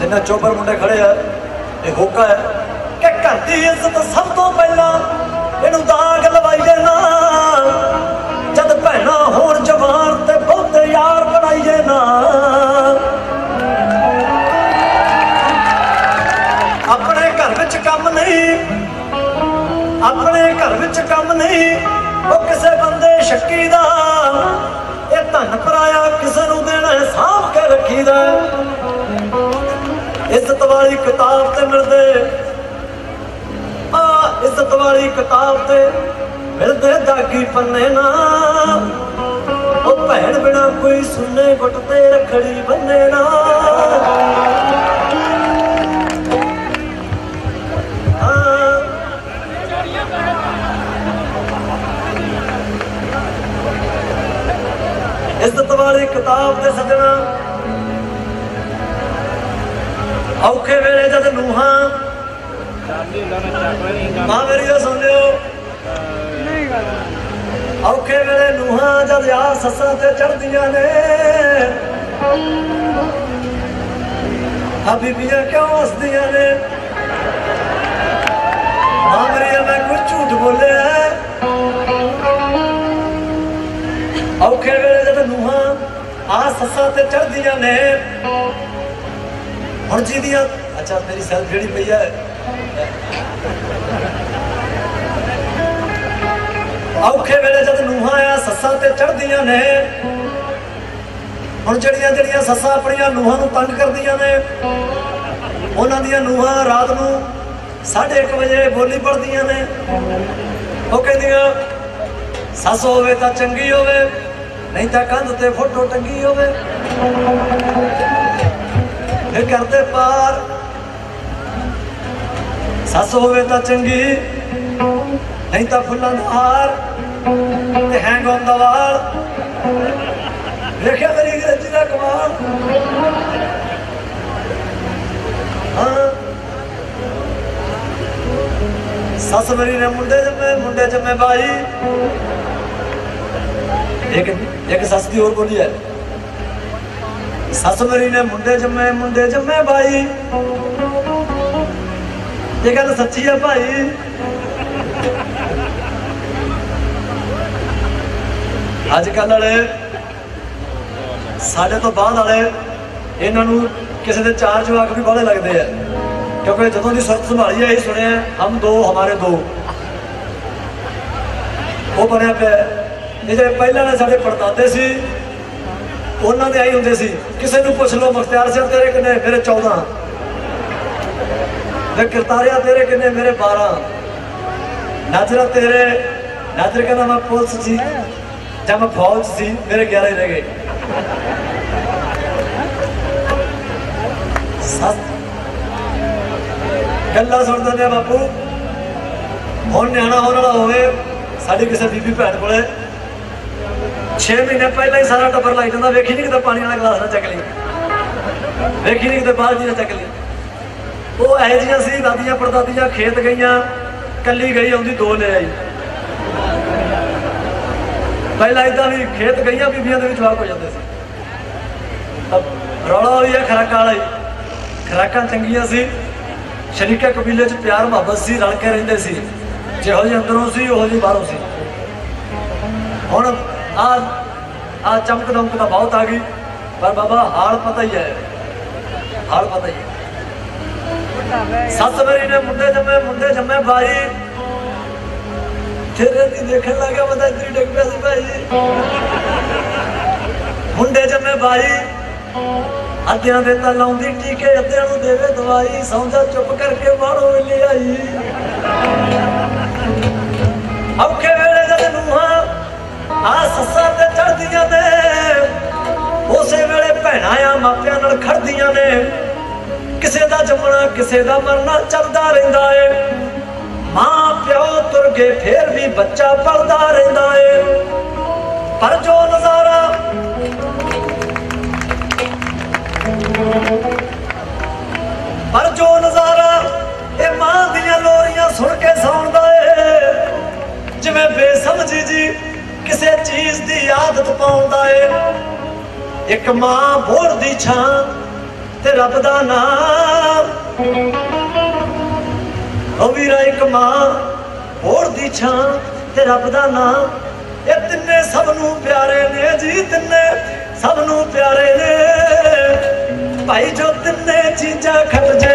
ਜਿੰਨਾ ਚੋਬਰ ਮੁੰਡੇ ਖੜੇ ਆ, ਇਹ ਹੋਕਾ ਹੈ ਕਿ ਘਰ ਦੀ ਇੱਜ਼ਤ ਸਭ ਤੋਂ ਪਹਿਲਾਂ ਇਹਨੂੰ ਦਾਗ ਲਵਾਈ ਦੇਣਾ ਜਦ ਭੈਣਾ ਹੋਣ ਜਵਾਨ ਤੇ ਬਹੁਤੇ ਯਾਰ ਬਣਾਈਏ ਨਾ। ਆਪਣੇ ਘਰ ਵਿੱਚ ਕੰਮ ਨਹੀਂ, ਆਪਣੇ ਘਰ ਵਿੱਚ ਕੰਮ ਨਹੀਂ, ਉਹ ਕਿਸੇ ਬੰਦੇ ਸ਼ੱਕੀ ਦਾ। ਇਹ ਧਨ ਪਰਾਇਆ ਕਿਸੇ ਨੂੰ ਦੇਣਾ ਸਾਂਭ ਕੇ ਰੱਖੀਦਾ ਇੱਜ਼ਤ ਵਾਲੀ ਕਿਤਾਬ ਤੇ ਮਿਲਦੇ। ਆ ਇੱਜ਼ਤ ਵਾਲੀ ਕਿਤਾਬ ਤੇ ਮਿਲਦੇ ਦਾਗੀ ਪੰਨੇ ਨਾ। ਉਹ ਭੈਣ ਬਿਨਾ ਕੋਈ ਸੁਨੇ ਗੁੱਟ ਤੇ ਰਖੜੀ ਬੰਨੇ ਨਾ। ਇੱਜ਼ਤ ਵਾਲੀ ਕਿਤਾਬ ਤੇ ਸਜਣਾ ਔਖੇ ਵੇਲੇ ਜਦ ਨੂਹਾਂ ਚਾਂਦੀ ਹੁੰਦਾ ਨਾ ਮਾਂ ਮੇਰੀ ਗੱਲ ਸੁਣ ਲਿਓ ਔਖੇ ਵੇਲੇ ਨੂਹਾਂ ਜਦ ਯਾਰ ਸੱਸਾਂ ਤੇ ਚੜਦੀਆਂ ਨੇ। ਆ ਬੀਬੀਆਂ ਕਿਉਂ ਹੱਸਦੀਆਂ ਨੇ? ਮਾਂ ਮੇਰੀ ਮੈਂ ਕੁਝ ਝੂਠ ਬੋਲਿਆ। ਹੈ। ਔਖੇ ਵੇਲੇ ਜਦ ਨੂਹਾਂ ਆ ਸੱਸਾਂ ਤੇ ਚੜਦੀਆਂ ਨੇ। ਹੁਣ ਜਿਹਦੀਆਂ ਅੱਛਾ, ਮੇਰੀ ਸੈਲਫ ਜਿਹੜੀ ਪਈ ਹੈ ਔਖੇ ਵੇਲੇ ਜਦ ਨੂਹਾਂ ਆ ਸੱਸਾਂ ਤੇ ਚੜਦੀਆਂ ਨੇ। ਹੁਣ ਜਿਹੜੀਆਂ ਜਿਹੜੀਆਂ ਸੱਸਾਂ ਆਪਣੀਆਂ ਨੂਹਾਂ ਨੂੰ ਤੰਗ ਕਰਦੀਆਂ ਨੇ, ਉਹਨਾਂ ਦੀਆਂ ਨੂਹਾਂ ਰਾਤ ਨੂੰ 1:30 ਵਜੇ ਬੋਲੀ ਪੜਦੀਆਂ ਨੇ। ਉਹ ਕਹਿੰਦੀਆਂ, ਸੱਸ ਹੋਵੇ ਤਾਂ ਚੰਗੀ ਹੋਵੇ, ਨਹੀਂ ਤਾਂ ਕੰਧ ਤੇ ਫੋਟੋ ਟੰਗੀ ਹੋਵੇ। ਇਹ ਕਰਦੇ ਪਾਰ। ਸੱਸ ਹੋਵੇ ਤਾਂ ਚੰਗੀ, ਨਹੀਂ ਤਾਂ ਫੁੱਲਾਂ ਦਾ ਹਾਰ ਤੇ ਹੈਂਗ ਔਨ ਦਾ ਵਾਲ। ਵੇਖਿਆ ਮੇਰੀ ਅੰਗਰੇਜ਼ੀ ਦਾ ਕਮਾਲ। ਸੱਸ ਮੇਰੀ ਨੇ ਮੁੰਡੇ ਜੰਮੇ ਮੁੰਡੇ ਜੰਮੇ ਬਾਈ। ਇੱਕ ਇੱਕ ਸੱਸ ਦੀ ਹੋਰ ਬੋਲੀ ਹੈ। ਸੱਸ ਮੇਰੀ ਨੇ ਮੁੰਡੇ ਜੰਮੇ ਮੁੰਡੇ ਜੰਮੇ ਬਾਈ। ਇਹ ਗੱਲ ਸੱਚੀ ਆ ਭਾਈ। ਅੱਜ ਕੱਲ ਵਾਲੇ, ਸਾਡੇ ਤੋਂ ਬਾਅਦ ਵਾਲੇ, ਇਹਨਾਂ ਨੂੰ ਕਿਸੇ ਦੇ ਚਾਰ ਜਵਾਕ ਵੀ ਬਾਹਲੇ ਲੱਗਦੇ ਆ। ਕਿਉਂਕਿ ਜਦੋਂ ਦੀ ਸੁਰਤ ਸੰਭਾਲੀ ਹੈ ਇਹ ਸੁਣਿਆ, ਹਮ ਦੋ, ਹਮਾਰੇ ਦੋ। ਉਹ ਬਣਿਆ ਪਿਆ। ਹੈ। ਇਹ ਜਿਹੜੇ ਪਹਿਲਾਂ ਵਾਲੇ ਸਾਡੇ ਪੜਦਾਦੇ ਸੀ। ਉਹਨਾਂ ਦੇ ਆਈ ਹੁੰਦੇ ਸੀ, ਕਿਸੇ ਨੂੰ ਪੁੱਛ ਲਓ, ਮੁਖਤਿਆਰ ਸਿੰਘ ਤੇਰੇ ਕਿੰਨੇ? ਮੇਰੇ 14 ਤੇ ਕਰਤਾਰਿਆ ਤੇਰੇ ਕਿੰਨੇ? ਮੇਰੇ 12 ਨਾਜ਼ਰਾ ਤੇਰੇ, ਨਾਜ਼ਰ ਕਹਿੰਦਾ ਮੈਂ ਪੁਲਿਸ ਸੀ ਜਦ ਮੈਂ ਫੌਜ ਸੀ, ਮੇਰੇ 11 ਹੀ ਰਹਿ ਗਏ। ਸੱਤ। ਗੱਲਾਂ ਸੁਣਦੇ ਨੇ ਬਾਪੂ। ਹੁਣ ਨਿਆਣਾ ਹੋਣ ਵਾਲਾ ਹੋਵੇ, ਸਾਡੀ ਕਿਸੇ ਬੀਬੀ ਭੈਣ ਕੋਲੇ 6 ਮਹੀਨੇ ਪਹਿਲਾਂ ਹੀ ਸਾਰਾ ਟੱਬਰ ਲਾਈ ਜਾਂਦਾ, ਵੇਖੀ ਨਹੀਂ ਕਿਤੇ ਪਾਣੀ ਵਾਲਾ ਗਲਾਸ ਨਾ ਚੱਕ ਲਈ ਵੇਖੀ ਨਹੀਂ ਕਿਤੇ ਬਾਲਟੀ ਨਾ ਚੱਕ ਲਈ ਉਹ ਇਹੋ ਜਿਹੀਆਂ ਸੀ, ਦਾਦੀਆਂ ਪੜਦਾਦੀਆਂ, ਖੇਤ ਗਈਆਂ, ਕੱਲੀ ਗਈ, ਆਉਂਦੀ ਦੋ ਲੈ ਆਈ। ਪਹਿਲਾਂ ਇਦਾਂ ਵੀ ਖੇਤ ਗਈਆਂ, ਬੀਬੀਆਂ ਦੇ ਵਿੱਚ ਜਵਾਕ ਹੋ ਜਾਂਦੇ ਸੀ। ਰੌਲਾ ਹੋਈ ਹੈ ਖਰਾਕਾਂ ਵਾਲਾ ਹੀ। ਖਰਾਕਾਂ ਚੰਗੀਆਂ ਸੀ। ਸ਼ਰੀਕੇ ਕਬੀਲੇ 'ਚ ਪਿਆਰ ਮੁਹੱਬਤ ਸੀ, ਰਲ ਕੇ ਰਹਿੰਦੇ ਸੀ। ਜਿਹੋ ਜਿਹੀ ਅੰਦਰੋਂ ਸੀ, ਉਹੋ ਜਿਹੀ ਬਾਹਰੋਂ ਸੀ। ਹੁਣ ਆ ਆ ਚਮਕ ਦਮਕ ਤਾਂ ਬਹੁਤ ਆ ਗਈ, ਪਰ ਬਾਬਾ ਹਾਲ ਪਤਾ ਹੀ ਹੈ, ਹਾਲ ਪਤਾ ਹੀ ਹੈ। ਸੱਸ ਮੇਰੀ ਨੇ ਮੁੰਡੇ ਜੰਮੇ ਮੁੰਡੇ ਜੰਮੇ ਭਾਈ ਤੇਰੇ ਦੀ ਦੇਖਣ ਲੱਗਾ ਮੈਂ ਤਾਂ ਡਿੱਗ ਪਿਆ ਸੀ ਭਾਈ। ਮੁੰਡੇ ਜੰਮੇ ਭਾਈ ਅੱਧਿਆਂ ਦੇ ਤਾਂ ਲਾਉਂਦੀ ਟੀਕੇ, ਅੱਧਿਆਂ ਨੂੰ ਦੇਵੇ ਦਵਾਈ। ਸੌਂਦਾ ਚੁੱਪ ਕਰਕੇ ਬਾਹਰੋਂ ਵੇਲੇ ਆਈ। ਔਖੇ ਵੇਲੇ ਜਦ ਨੂੰਹਾਂ ਆ ਸੱਸਾਂ ਤੇ ਚੜਦੀਆਂ ਨੇ। ਉਸੇ ਵੇਲੇ ਭੈਣਾਂ ਆ, ਮਾਪਿਆਂ ਨਾਲ ਖੜਦੀਆਂ ਨੇ। ਕਿਸੇ ਦਾ ਜੰਮਣਾ, ਕਿਸੇ ਦਾ ਮਰਨਾ ਚੱਲਦਾ ਰਹਿੰਦਾ ਏ। ਮਾਂ, ਪਿਓ ਤੁਰ ਗਏ ਫੇਰ ਵੀ ਬੱਚਾ ਪਲਦਾ ਰਹਿੰਦਾ ਏ। ਪਰ ਜੋ ਨਜ਼ਾਰਾ ਪਰ ਜੋ ਨਜ਼ਾਰਾ ਇਹ ਮਾਂ ਦੀਆਂ ਲੋਰੀਆਂ ਸੁਣ ਕੇ ਸੌਂਦਾ ਏ। ਜਿਵੇਂ ਬੇਸਮਝੀ ਜੀ ਕਿਸੇ ਚੀਜ਼ ਦੀ ਆਦਤ ਪਾਉਂਦਾ ਏ। ਇੱਕ ਮਾਂ ਬੋੜ ਦੀ ਛਾਂ ਤੇ ਰੱਬ ਦਾ ਨਾਮ। ਉਹ ਵੀਰਾ ਇੱਕ ਮਾਂ ਬੋੜ ਦੀ ਛਾਂ ਤੇ ਰੱਬ ਦਾ ਨਾਮ। ਇਹ ਤਿੰਨੇ ਸਭ ਨੂੰ ਪਿਆਰੇ ਨੇ ਜੀ, ਤਿੰਨੇ ਸਭ ਨੂੰ ਪਿਆਰੇ ਨੇ। ਭਾਈ ਜੋ ਤਿੰਨੇ ਚੀਜ਼ਾਂ ਖੱਟ ਜੇ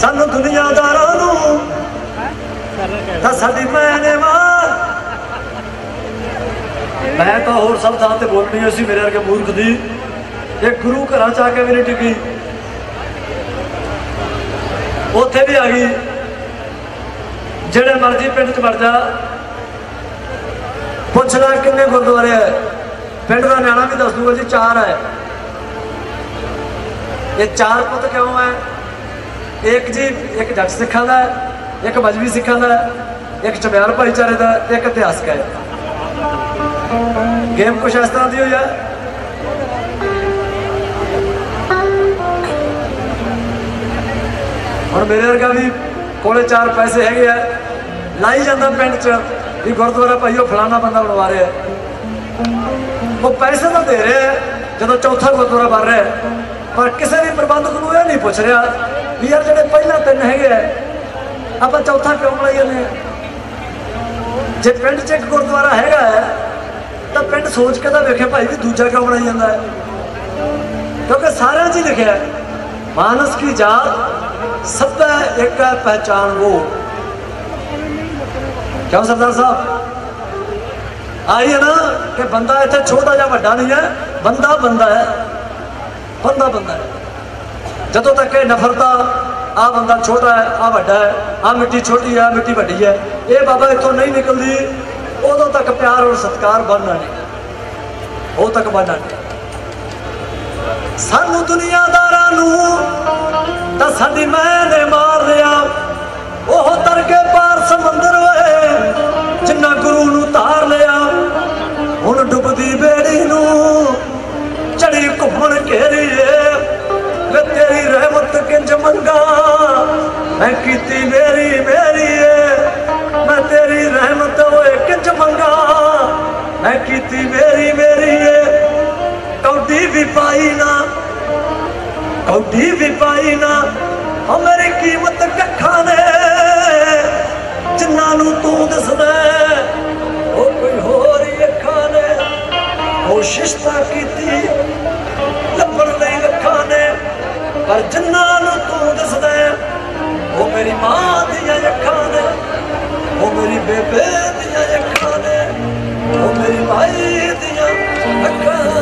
ਸਾਨੂੰ ਦੁਨੀਆਦਾਰਾਂ ਨੂੰ। ਤਾਂ ਸਾਡੀ ਮਾਂ ਨੇ ਮਾਰ ਮੈਂ ਤਾਂ ਹੋਰ ਸਭ ਥਾਂ ਤੇ ਬੋਲਣੀ ਸੀ, ਮੇਰੇ ਵਰਗੇ ਮੂਰਖ ਦੀ। ਇਹ ਗੁਰੂ ਘਰਾਂ ਚ ਆ ਕੇ ਮੇਰੀ ਟਿੱਕੀ। ਉੱਥੇ ਵੀ ਆ ਗਈ। ਜਿਹੜੇ ਮਰਜ਼ੀ ਪਿੰਡ ਚ ਵੜ ਜਾ। ਪੁੱਛ ਲੈ ਕਿੰਨੇ ਗੁਰਦੁਆਰੇ ਹੈ ਪਿੰਡ ਦਾ ਨਿਆਣਾ ਵੀ ਦੱਸ ਦੂਗਾ ਜੀ, ਚਾਰ ਹੈ ਇਹ ਚਾਰ ਪੁੱਤ ਕਿਉਂ ਹੈ ਇੱਕ ਜੀ, ਇੱਕ ਜੱਟ ਸਿੱਖਾਂ ਦਾ, ਇੱਕ ਮਜਬੀ ਸਿੱਖਾਂ ਦਾ, ਇੱਕ ਚਮਿਆਰ ਭਾਈਚਾਰੇ ਦਾ, ਇੱਕ ਇਤਿਹਾਸਕ ਹੈ। ਗੇਮ ਕੁਛ ਇਸ ਤਰ੍ਹਾਂ ਦੀ ਹੋਈ ਹੈ ਹੁਣ ਮੇਰੇ ਵਰਗਾ ਵੀ ਕੋਲੇ ਚਾਰ ਪੈਸੇ ਹੈਗੇ ਆ, ਲਾਈ ਜਾਂਦਾ ਪਿੰਡ 'ਚ, ਵੀ ਗੁਰਦੁਆਰਾ ਭਾਈ ਉਹ ਫਲਾਣਾ ਬੰਦਾ ਬਣਵਾ ਰਿਹਾ। ਉਹ ਪੈਸੇ ਤਾਂ ਦੇ ਰਿਹਾ, ਜਦੋਂ ਚੌਥਾ ਗੁਰਦੁਆਰਾ ਬਣ ਰਿਹਾ। ਪਰ ਕਿਸੇ ਵੀ ਪ੍ਰਬੰਧਕ ਨੂੰ ਇਹ ਨਹੀਂ ਪੁੱਛ ਰਿਹਾ ਵੀ ਯਾਰ ਜਿਹੜੇ ਪਹਿਲਾਂ ਤਿੰਨ ਹੈਗੇ ਆ, ਆਪਾਂ ਚੌਥਾ ਕਿਉਂ ਬਣਾਈ ਜਾਂਦੇ ਹਾਂ ਜੇ ਪਿੰਡ 'ਚ ਇੱਕ ਗੁਰਦੁਆਰਾ ਹੈਗਾ ਹੈ ਤਾਂ ਪਿੰਡ ਸੋਚ ਕੇ ਤਾਂ ਵੇਖੇ ਭਾਈ ਵੀ ਦੂਜਾ ਕਿਉਂ ਬਣਾਈ ਜਾਂਦਾ ਹੈ ਕਿਉਂਕਿ ਸਾਰਿਆਂ 'ਚ ਹੀ ਲਿਖਿਆ ਮਾਨਸ ਕੀ ਜਾਤ, ਸਭ ਦਾ ਇੱਕ ਹੈ ਪਹਿਚਾਨ ਉਹ ਕਿਉਂ ਸਰਦਾਰ ਸਾਹਿਬ? ਆਈ ਹੈ ਨਾ ਕਿ ਬੰਦਾ ਇੱਥੇ ਛੋਟਾ ਜਾਂ ਵੱਡਾ ਨਹੀਂ ਹੈ, ਬੰਦਾ ਬੰਦਾ ਹੈ। ਬੰਦਾ ਬੰਦਾ ਹੈ। ਜਦੋਂ ਤੱਕ ਇਹ ਨਫ਼ਰਤਾ ਆ ਬੰਦਾ ਛੋਟਾ ਹੈ, ਆ ਵੱਡਾ ਹੈ, ਆ ਮਿੱਟੀ ਛੋਟੀ ਹੈ ਮਿੱਟੀ ਵੱਡੀ ਹੈ, ਇਹ ਬਾਬਾ ਇੱਥੋਂ ਨਹੀਂ ਨਿਕਲਦੀ, ਉਦੋਂ ਤੱਕ ਪਿਆਰ ਔਰ ਸਤਿਕਾਰ ਬਣਨਾ ਨਹੀਂ। ਉਹ ਤੱਕ ਬਣਨਾ ਨਹੀਂ। ਸਾਨੂੰ ਦੁਨੀਆਦਾਰਾਂ ਨੂੰ ਤਾਂ ਸਾਡੀ ਮੈਂ ਨੇ ਮਾਰ ਲਿਆ। ਉਹ ਤਰ ਕੇ ਪਾਰ ਸਮੁੰਦਰ ਓਏ, ਜਿੰਨਾ ਗੁਰੂ ਨੂੰ ਤਾਰ ਲਿਆ। ਹੁਣ ਡੁੱਬ ਚੜੀ ਘੁੰਮਣ ਘੇਰੀਏ ਵੇ ਤੇਰੀ ਰਹਿਮਤ ਕਿੰਜ ਮੰਗਾ? ਮੈਂ ਕੀਤੀ ਮੇਰੀ ਮੇਰੀ ਏ ਮੈਂ ਤੇਰੀ ਰਹਿਮਤ ਓਏ ਕਿੰਜ ਮੰਗਾ? ਮੈਂ ਕੀਤੀ ਮੇਰੀ ਮੇਰੀ ਏ ਕੌਡੀ ਵੀ ਪਾਈ ਨਾ, ਕੌਡੀ ਵੀ ਪਾਈ ਨਾ ਉਹ ਮੇਰੀ ਕੀਮਤ ਕੱਖਾਂ ਨੇ। ਜਿੰਨਾਂ ਨੂੰ ਤੂੰ ਦੱਸਦਾ ਉਹ ਕੋਈ ਹੋਰ ਹੀ ਅੱਖਾਂ ਨੇ। ਕੋਸ਼ਿਸ਼ ਤਾਂ ਕੀਤੀ ਪਰ ਜਿੰਨਾਂ ਨੂੰ ਤੂੰ ਦੱਸਦਾ ਉਹ ਮੇਰੀ ਮਾਂ ਦੀਆਂ ਅੱਖਾਂ ਨੇ ਉਹ ਮੇਰੀ ਬੇਬੇ ਦੀਆਂ ਅੱਖਾਂ ਨੇ ਉਹ ਮੇਰੀ ਮਾਈ ਦੀਆਂ ਅੱਖਾਂ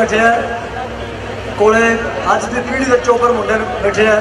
ਬੈਠਿਆ ਕੋਲੇ ਅੱਜ ਦੀ ਪੀੜ੍ਹੀ ਦੇ ਚੋਪਰ ਮੁੰਡੇ ਬੈਠੇ ਆ।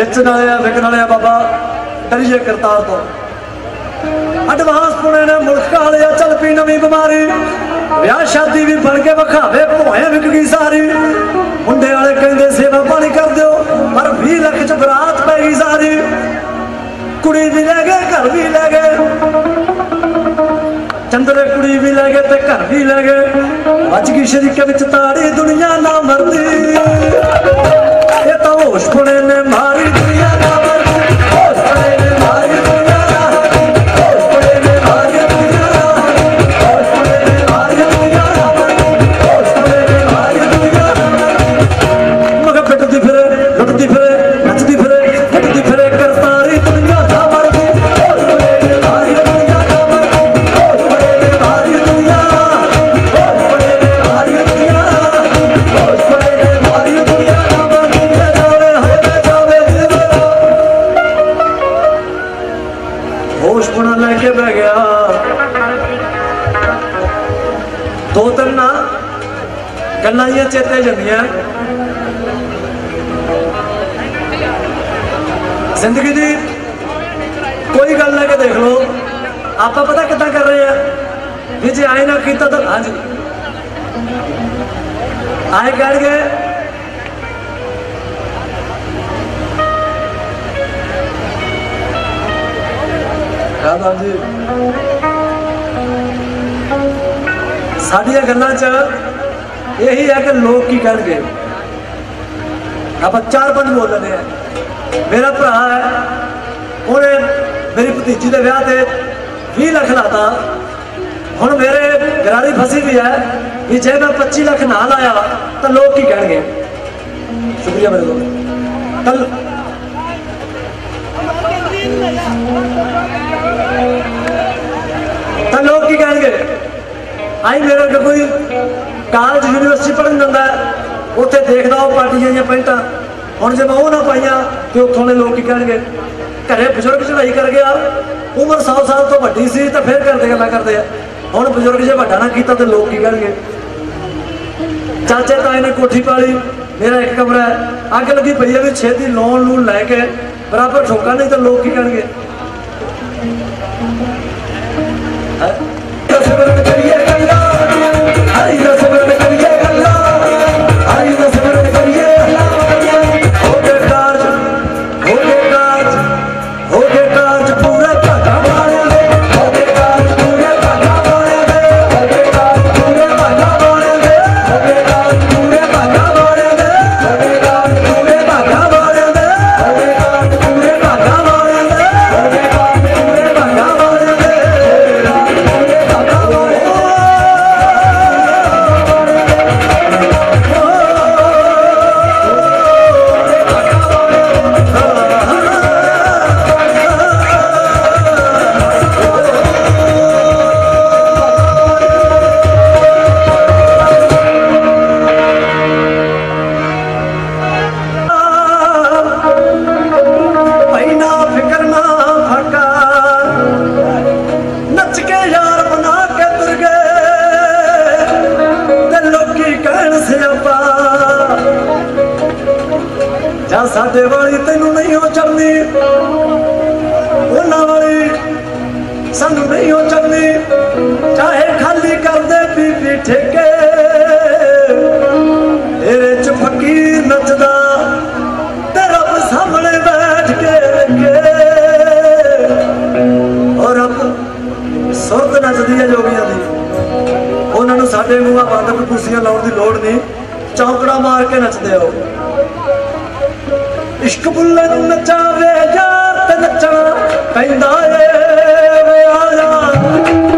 ਵੇਚਣ ਵਾਲੇ ਆ ਵਿਕਣ ਵਾਲੇ ਆ ਬਾਬਾ ਕਰੀਏ ਕਰਤਾਰ ਤੋਂ। ਐਡਵਾਂਸ ਪੁਣੇ ਨੇ ਮੁਲਕ ਵਾਲਿਆ ਚੱਲ ਪਈ ਨਵੀਂ ਬਿਮਾਰੀ। ਵਿਆਹ ਸ਼ਾਦੀ ਵੀ ਬਣ ਕੇ ਵਿਖਾਵੇ, ਭੋਏ ਵਿਕ ਗਈ ਸਾਰੀ। ਮੁੰਡੇ ਵਾਲੇ ਕਹਿੰਦੇ, ਸੇਵਾ ਪਾਣੀ ਕਰ ਦਿਓ, ਪਰ 20 ਲੱਖ ਚ ਬਰਾਤ ਪੈ ਗਈ ਸਾਰੀ। ਕੁੜੀ ਵੀ ਲੈ ਗਏ, ਘਰ ਵੀ ਲੈ ਗਏ। ਚੰਦਰੇ ਕੁੜੀ ਵੀ ਲੈ ਗਏ ਤੇ ਘਰ ਵੀ ਲੈ ਗਏ। ਅੱਜ ਕੀ ਸ਼ਰੀਕੇ ਵਿੱਚ ਤਾੜੀ, ਦੁਨੀਆ ਨਾ ਮਰਦੀ। ਜ਼ਿੰਦਗੀ ਦੀ ਕੋਈ ਗੱਲ ਲੈ ਕੇ ਦੇਖ ਲਓ। ਆਪਾਂ ਪਤਾ ਕਿੱਦਾਂ ਕਰ ਰਹੇ ਆ? ਵੀ ਜੇ ਆਏ ਨਾ ਕੀਤਾ ਤਾਂ ਹਾਂਜੀ। ਆਏ ਕਰ ਗਏ ਰਾਧਾ ਜੀ। ਸਾਡੀਆਂ ਗੱਲਾਂ 'ਚ ਇਹੀ ਹੈ ਕਿ ਲੋਕ ਕੀ ਕਹਿਣਗੇ? ਆਪਾਂ ਚਾਰ ਪੰਜ ਬੋਲ ਲੈਂਦੇ ਆ। ਮੇਰਾ ਭਰਾ ਹੈ। ਉਹਨੇ ਮੇਰੀ ਭਤੀਜੀ ਦੇ ਵਿਆਹ ਤੇ 20 ਲੱਖ ਲਾਤਾ। ਹੁਣ ਮੇਰੇ ਗਰਾਰੀ ਫਸੀ ਵੀ ਹੈ। ਵੀ ਜੇ ਮੈਂ 25 ਲੱਖ ਨਾ ਲਾਇਆ, ਤਾਂ ਲੋਕ ਕੀ ਕਹਿਣਗੇ? ਸ਼ੁਕਰੀਆ ਮੇਰੇ ਦੋਸਤ ਤਾਂ ਤਾਂ ਲੋਕ ਕੀ ਕਹਿਣਗੇ? ਆਈ ਮੇਰੇ ਕੋਲ ਕੋਈ ਕਾਲਜ ਯੂਨੀਵਰਸਿਟੀ ਪੜ੍ਹਨ ਜਾਂਦਾ ਉੱਥੇ ਦੇਖਦਾ ਉਹ ਪਾਰਟੀਆਂ ਦੀਆਂ ਪੈਂਟਾਂ ਹੁਣ ਜੇ ਮੈਂ ਉਹ ਨਾ ਪਾਈਆਂ ਤੇ ਉੱਥੋਂ ਦੇ ਲੋਕ ਕੀ ਕਹਿਣਗੇ ਘਰੇ ਬਜ਼ੁਰਗ ਚੜਾਈ ਕਰ ਗਿਆ ਉਮਰ 100 ਸਾਲ ਤੋਂ ਵੱਡੀ ਸੀ ਤਾਂ ਫਿਰ ਕਰਦੇ ਗੱਲਾਂ ਕਰਦੇ ਆ। ਹੁਣ ਬਜ਼ੁਰਗ ਜੇ ਵੱਡਾ ਨਾ ਕੀਤਾ ਤੇ ਲੋਕ ਕੀ ਕਹਿਣਗੇ ਚਾਚੇ ਤਾਏ ਨੇ ਕੋਠੀ ਪਾਲੀ, ਮੇਰਾ ਇੱਕ ਕਮਰਾ ਹੈ। ਅੱਗ ਲੱਗੀ ਪਈ ਹੈ ਵੀ ਛੇਤੀ ਲੋਨ ਲੂਨ ਲੈ ਕੇ ਬਰਾਬਰ ਠੋਕਾ, ਨਹੀਂ ਤਾਂ ਲੋਕ ਕੀ ਕਹਿਣਗੇ ਉਹਨਾਂ ਨੂੰ ਸਾਡੇ ਮੂੰਹਾਂ ਬੰਦ ਕੁਰਸੀਆਂ ਲਾਉਣ ਦੀ ਲੋੜ ਨਹੀਂ। ਚੌਂਕੜਾ ਮਾਰ ਕੇ ਨੱਚਦੇ ਹੋ। ਇਸ਼ਕ ਬੁੱਲੇ ਨੂੰ ਨਚਾਵੇ ਯਾਰ ਤੇ ਨੱਚਣਾ ਪੈਂਦਾ ਏ ਵੇ ਆ ਜਾ।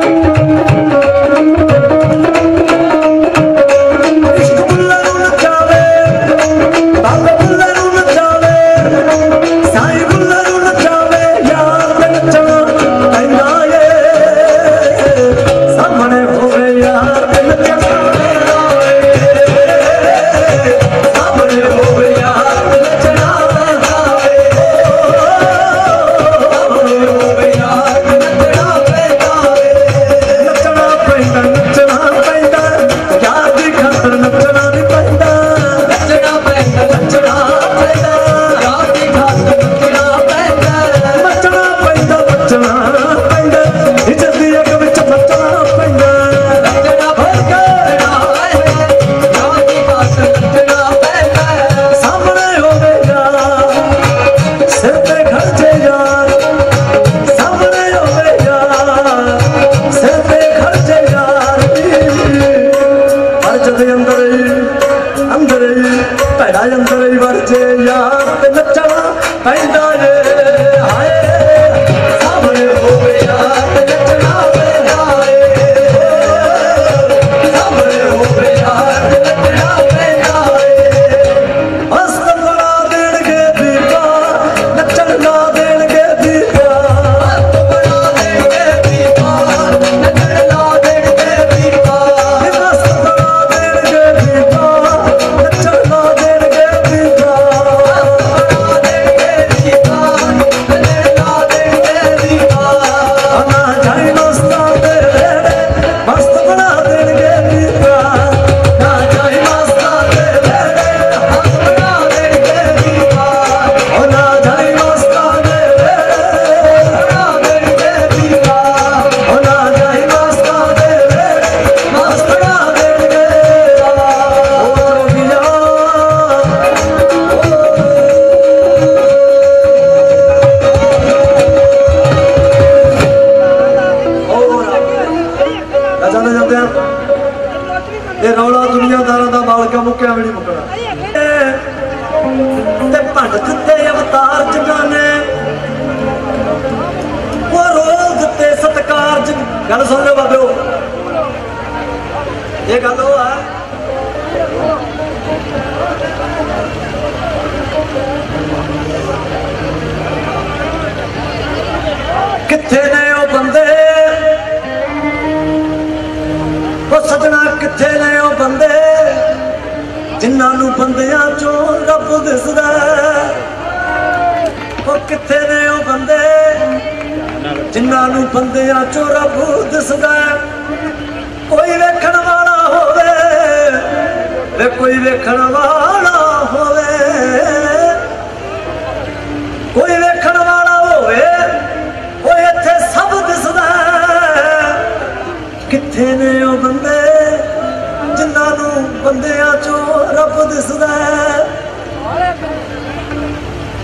ਨੂੰ ਚੋਂ ਰੱਬ ਦਿਸਦਾ ਹੈ।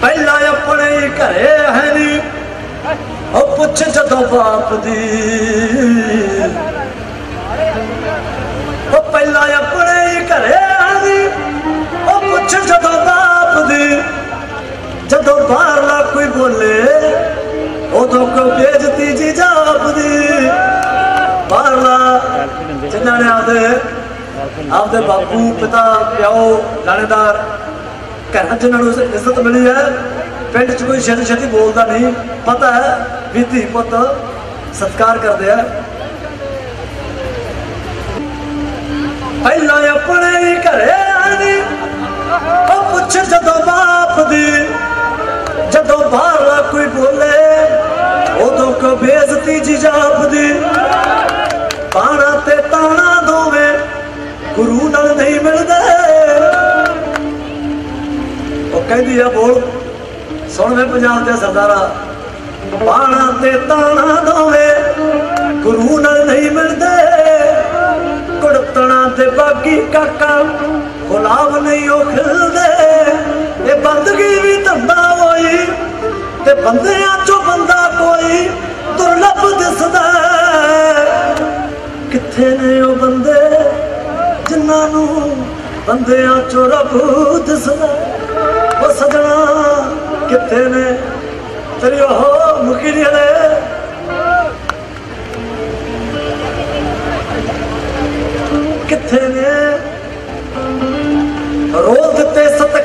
ਪਹਿਲਾਂ ਆਪਣੇ ਘਰੇ ਹੈ ਨੀ, ਉਹ ਪੁੱਛ ਜਦੋਂ ਬਾਪ ਦੀ। ਉਹ ਪਹਿਲਾਂ ਆਪਣੇ ਘਰੇ ਹੈ ਨੀ, ਉਹ ਪੁੱਛ ਜਦੋਂ ਬਾਪ ਦੀ। ਜਦੋਂ ਬਾਹਰਲਾ ਕੋਈ ਬੋਲੇ, ਉਦੋਂ ਕੋ ਬੇਇੱਜ਼ਤੀ ਜੀ ਜਾਪਦੀ। ਬਾਹਰਲਾ ਜਿਨ੍ਹਾਂ ਨੇ ਆਪਦੇ ਆਪਦੇ ਬਾਪੂ, ਪਿਤਾ, ਪਿਓ, ਲਾਣੇਦਾਰ, ਘਰਾਂ 'ਚ ਨੂੰ ਇੱਜ਼ਤ ਮਿਲੀ ਹੈ। ਪਿੰਡ 'ਚ ਕੋਈ ਛੇਤੀ ਛੇਤੀ ਬੋਲਦਾ ਨਹੀਂ। ਪਤਾ ਹੈ ਵੀ ਧੀ ਪੁੱਤ ਸਤਿਕਾਰ ਕਰਦੇ ਆ। ਪਹਿਲਾਂ ਆਪਣੇ ਘਰੇ ਆਣੀ ਉਹ ਪੁੱਛ ਜਦੋਂ ਬਾਪ ਦੀ, ਜਦੋਂ ਬਾਹਰ ਕੋਈ ਬੋਲੇ, ਉਦੋਂ ਕੋ ਬੇਇੱਜ਼ਤੀ ਜੀ ਜਾਪਦੀ। ਗੁਰੂ ਨਾਲ ਨਹੀਂ ਮਿਲਦੇ। ਉਹ ਕਹਿੰਦੀ ਆ ਬੋਲ, ਸੁਣ ਵੇ ਪੰਜਾਬ ਦੇ ਸਰਦਾਰਾ, ਬਾਣਾ ਤੇ ਤਾਣਾ ਦੋਵੇਂ ਗੁਰੂ ਨਾਲ ਨਹੀਂ ਮਿਲਦੇ। ਕੁੜਤਣਾ ਤੇ ਬਾਗੀ ਕਾਕਾ ਗੁਲਾਬ ਨਹੀਂ ਉਹ ਖਿਲਦੇ। ਇਹ ਬੰਦਗੀ ਵੀ ਧੰਦਾ ਹੋਈ ਤੇ ਬੰਦਿਆਂ ਚੋਂ ਬੰਦਾ ਕੋਈ ਦੁਰਲੱਭ ਦਿਸਦਾ। ਕਿੱਥੇ ਨੇ ਉਹ ਬੰਦੇ? ਜਿਨ੍ਹਾਂ ਨੂੰ ਬੰਦਿਆਂ ਚੋਂ ਰੱਬ ਦਿਸਦਾ ਉਹ ਸਜਣਾ, ਕਿੱਥੇ ਨੇ? ਤੇਰੀ ਉਹ ਮੁਕੀ ਨਹੀਂ ਕਿੱਥੇ ਨੇ? ਰੋਲ ਦਿੱਤੇ ਸਤਕਾਰ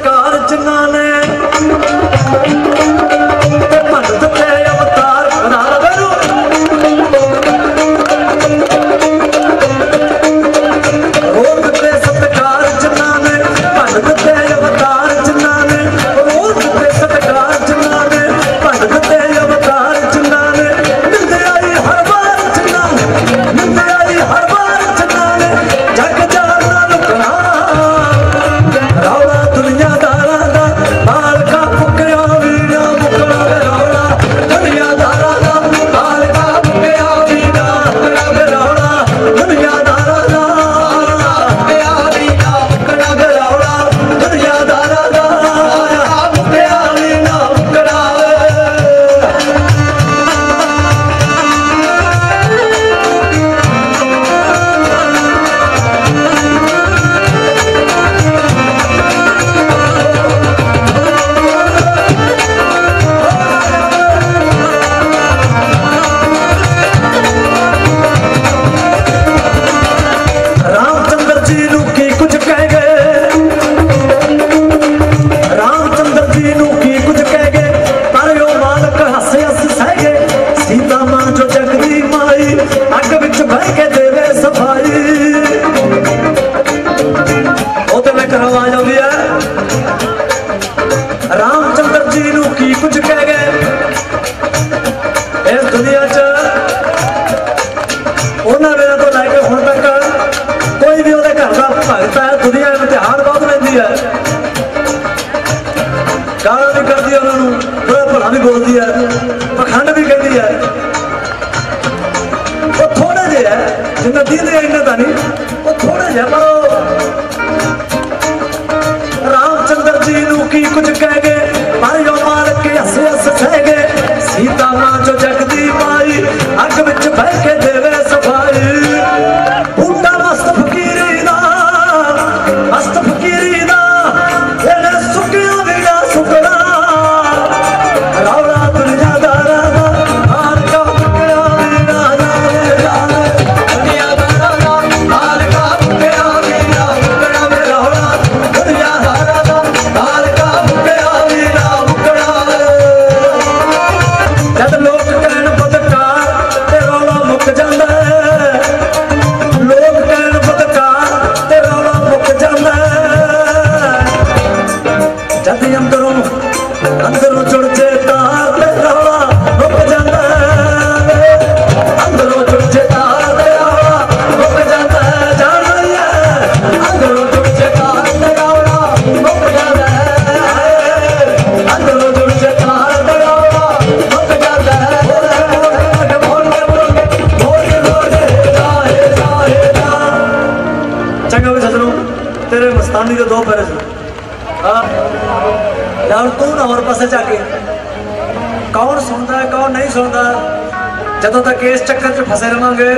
ਜਦੋਂ ਤੱਕ ਇਸ ਚੱਕਰ 'ਚ ਫਸੇ ਰਵਾਂਗੇ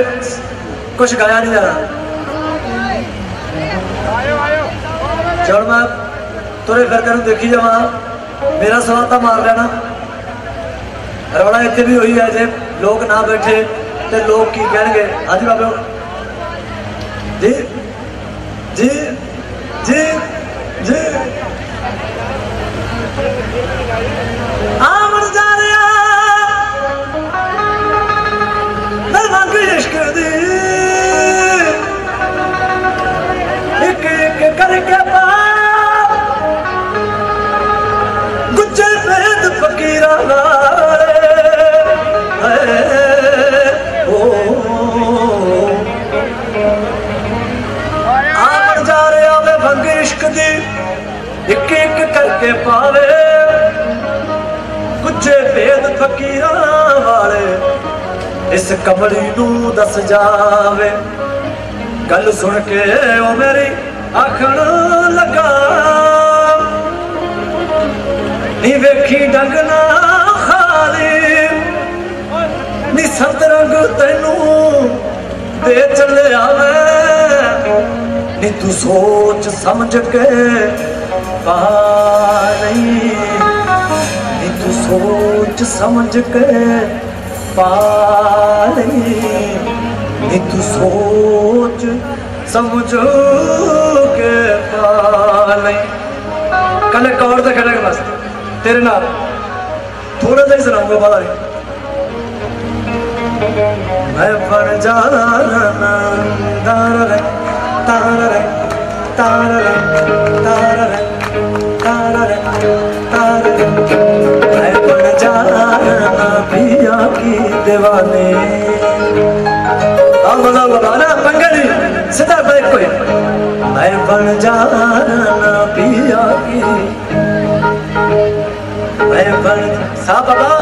ਕੁਝ ਗਾਇਆ ਨਹੀਂ ਜਾਣਾ। ਜਦ ਮੈਂ ਤੁਰੇ ਫਿਰਦੇ ਨੂੰ ਦੇਖੀ ਜਾਵਾਂ। ਮੇਰਾ ਸਵਾਲ ਤਾਂ ਮਾਰ ਲੈਣਾ। ਰੌਲਾ ਇੱਥੇ ਵੀ ਹੋਈ ਹੈ, ਜੇ ਲੋਕ ਨਾ ਬੈਠੇ ਤੇ ਲੋਕ ਕੀ ਕਹਿਣਗੇ? ਅੱਜ ਬਾਬੇ। ਜਾਵੇ ਗੱਲ ਸੁਣ ਕੇ ਉਹ ਮੇਰੀ ਆਖਣ ਲੱਗਾ। ਨੀ ਵੇਖੀ ਡੰਗਣਾ ਖਾਲੀ। ਨੀ ਸੰਤ ਰੰਗ ਤੈਨੂੰ ਦੇ ਚੱਲਿਆ ਵੇ ਨੀ ਤੂੰ ਸੋਚ ਸਮਝ ਕੇ ਪਾ ਨਹੀਂ। ਨੀ ਤੂੰ ਸੋਚ ਸਮਝ ਕੇ ਪਾ ਨਹੀਂ। ਨੀ ਤੂੰ ਸੋਚ ਸਮਝ ਕੇ ਪਾ ਨਹੀਂ ਕੱਲੇ ਕੌਰ ਤੇ ਖੜਾ ਬਸ ਤੇਰੇ ਨਾਲ ਥੋੜਾ ਜਿਹਾ ਹੀ ਸੁਣਾਉਂਗਾ ਬਾਲਾ ਨਹੀਂ ਮੈਂ ਬਣ ਜਾਣਾ ਦਾਰ ਰੇ ਤਾਰ ਰੇ ਤਾਰ ਰੇ ਤਾਰ ਰੇ ਤਾਰ ਰੇ ਤਾਰ ਰੇ ਮੈਂ ਬਣ ਜਾਣਾ ਪਿਆ نه پنگ سڌا ۽ بڻ جان پيا بابا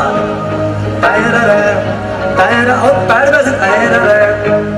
طاهر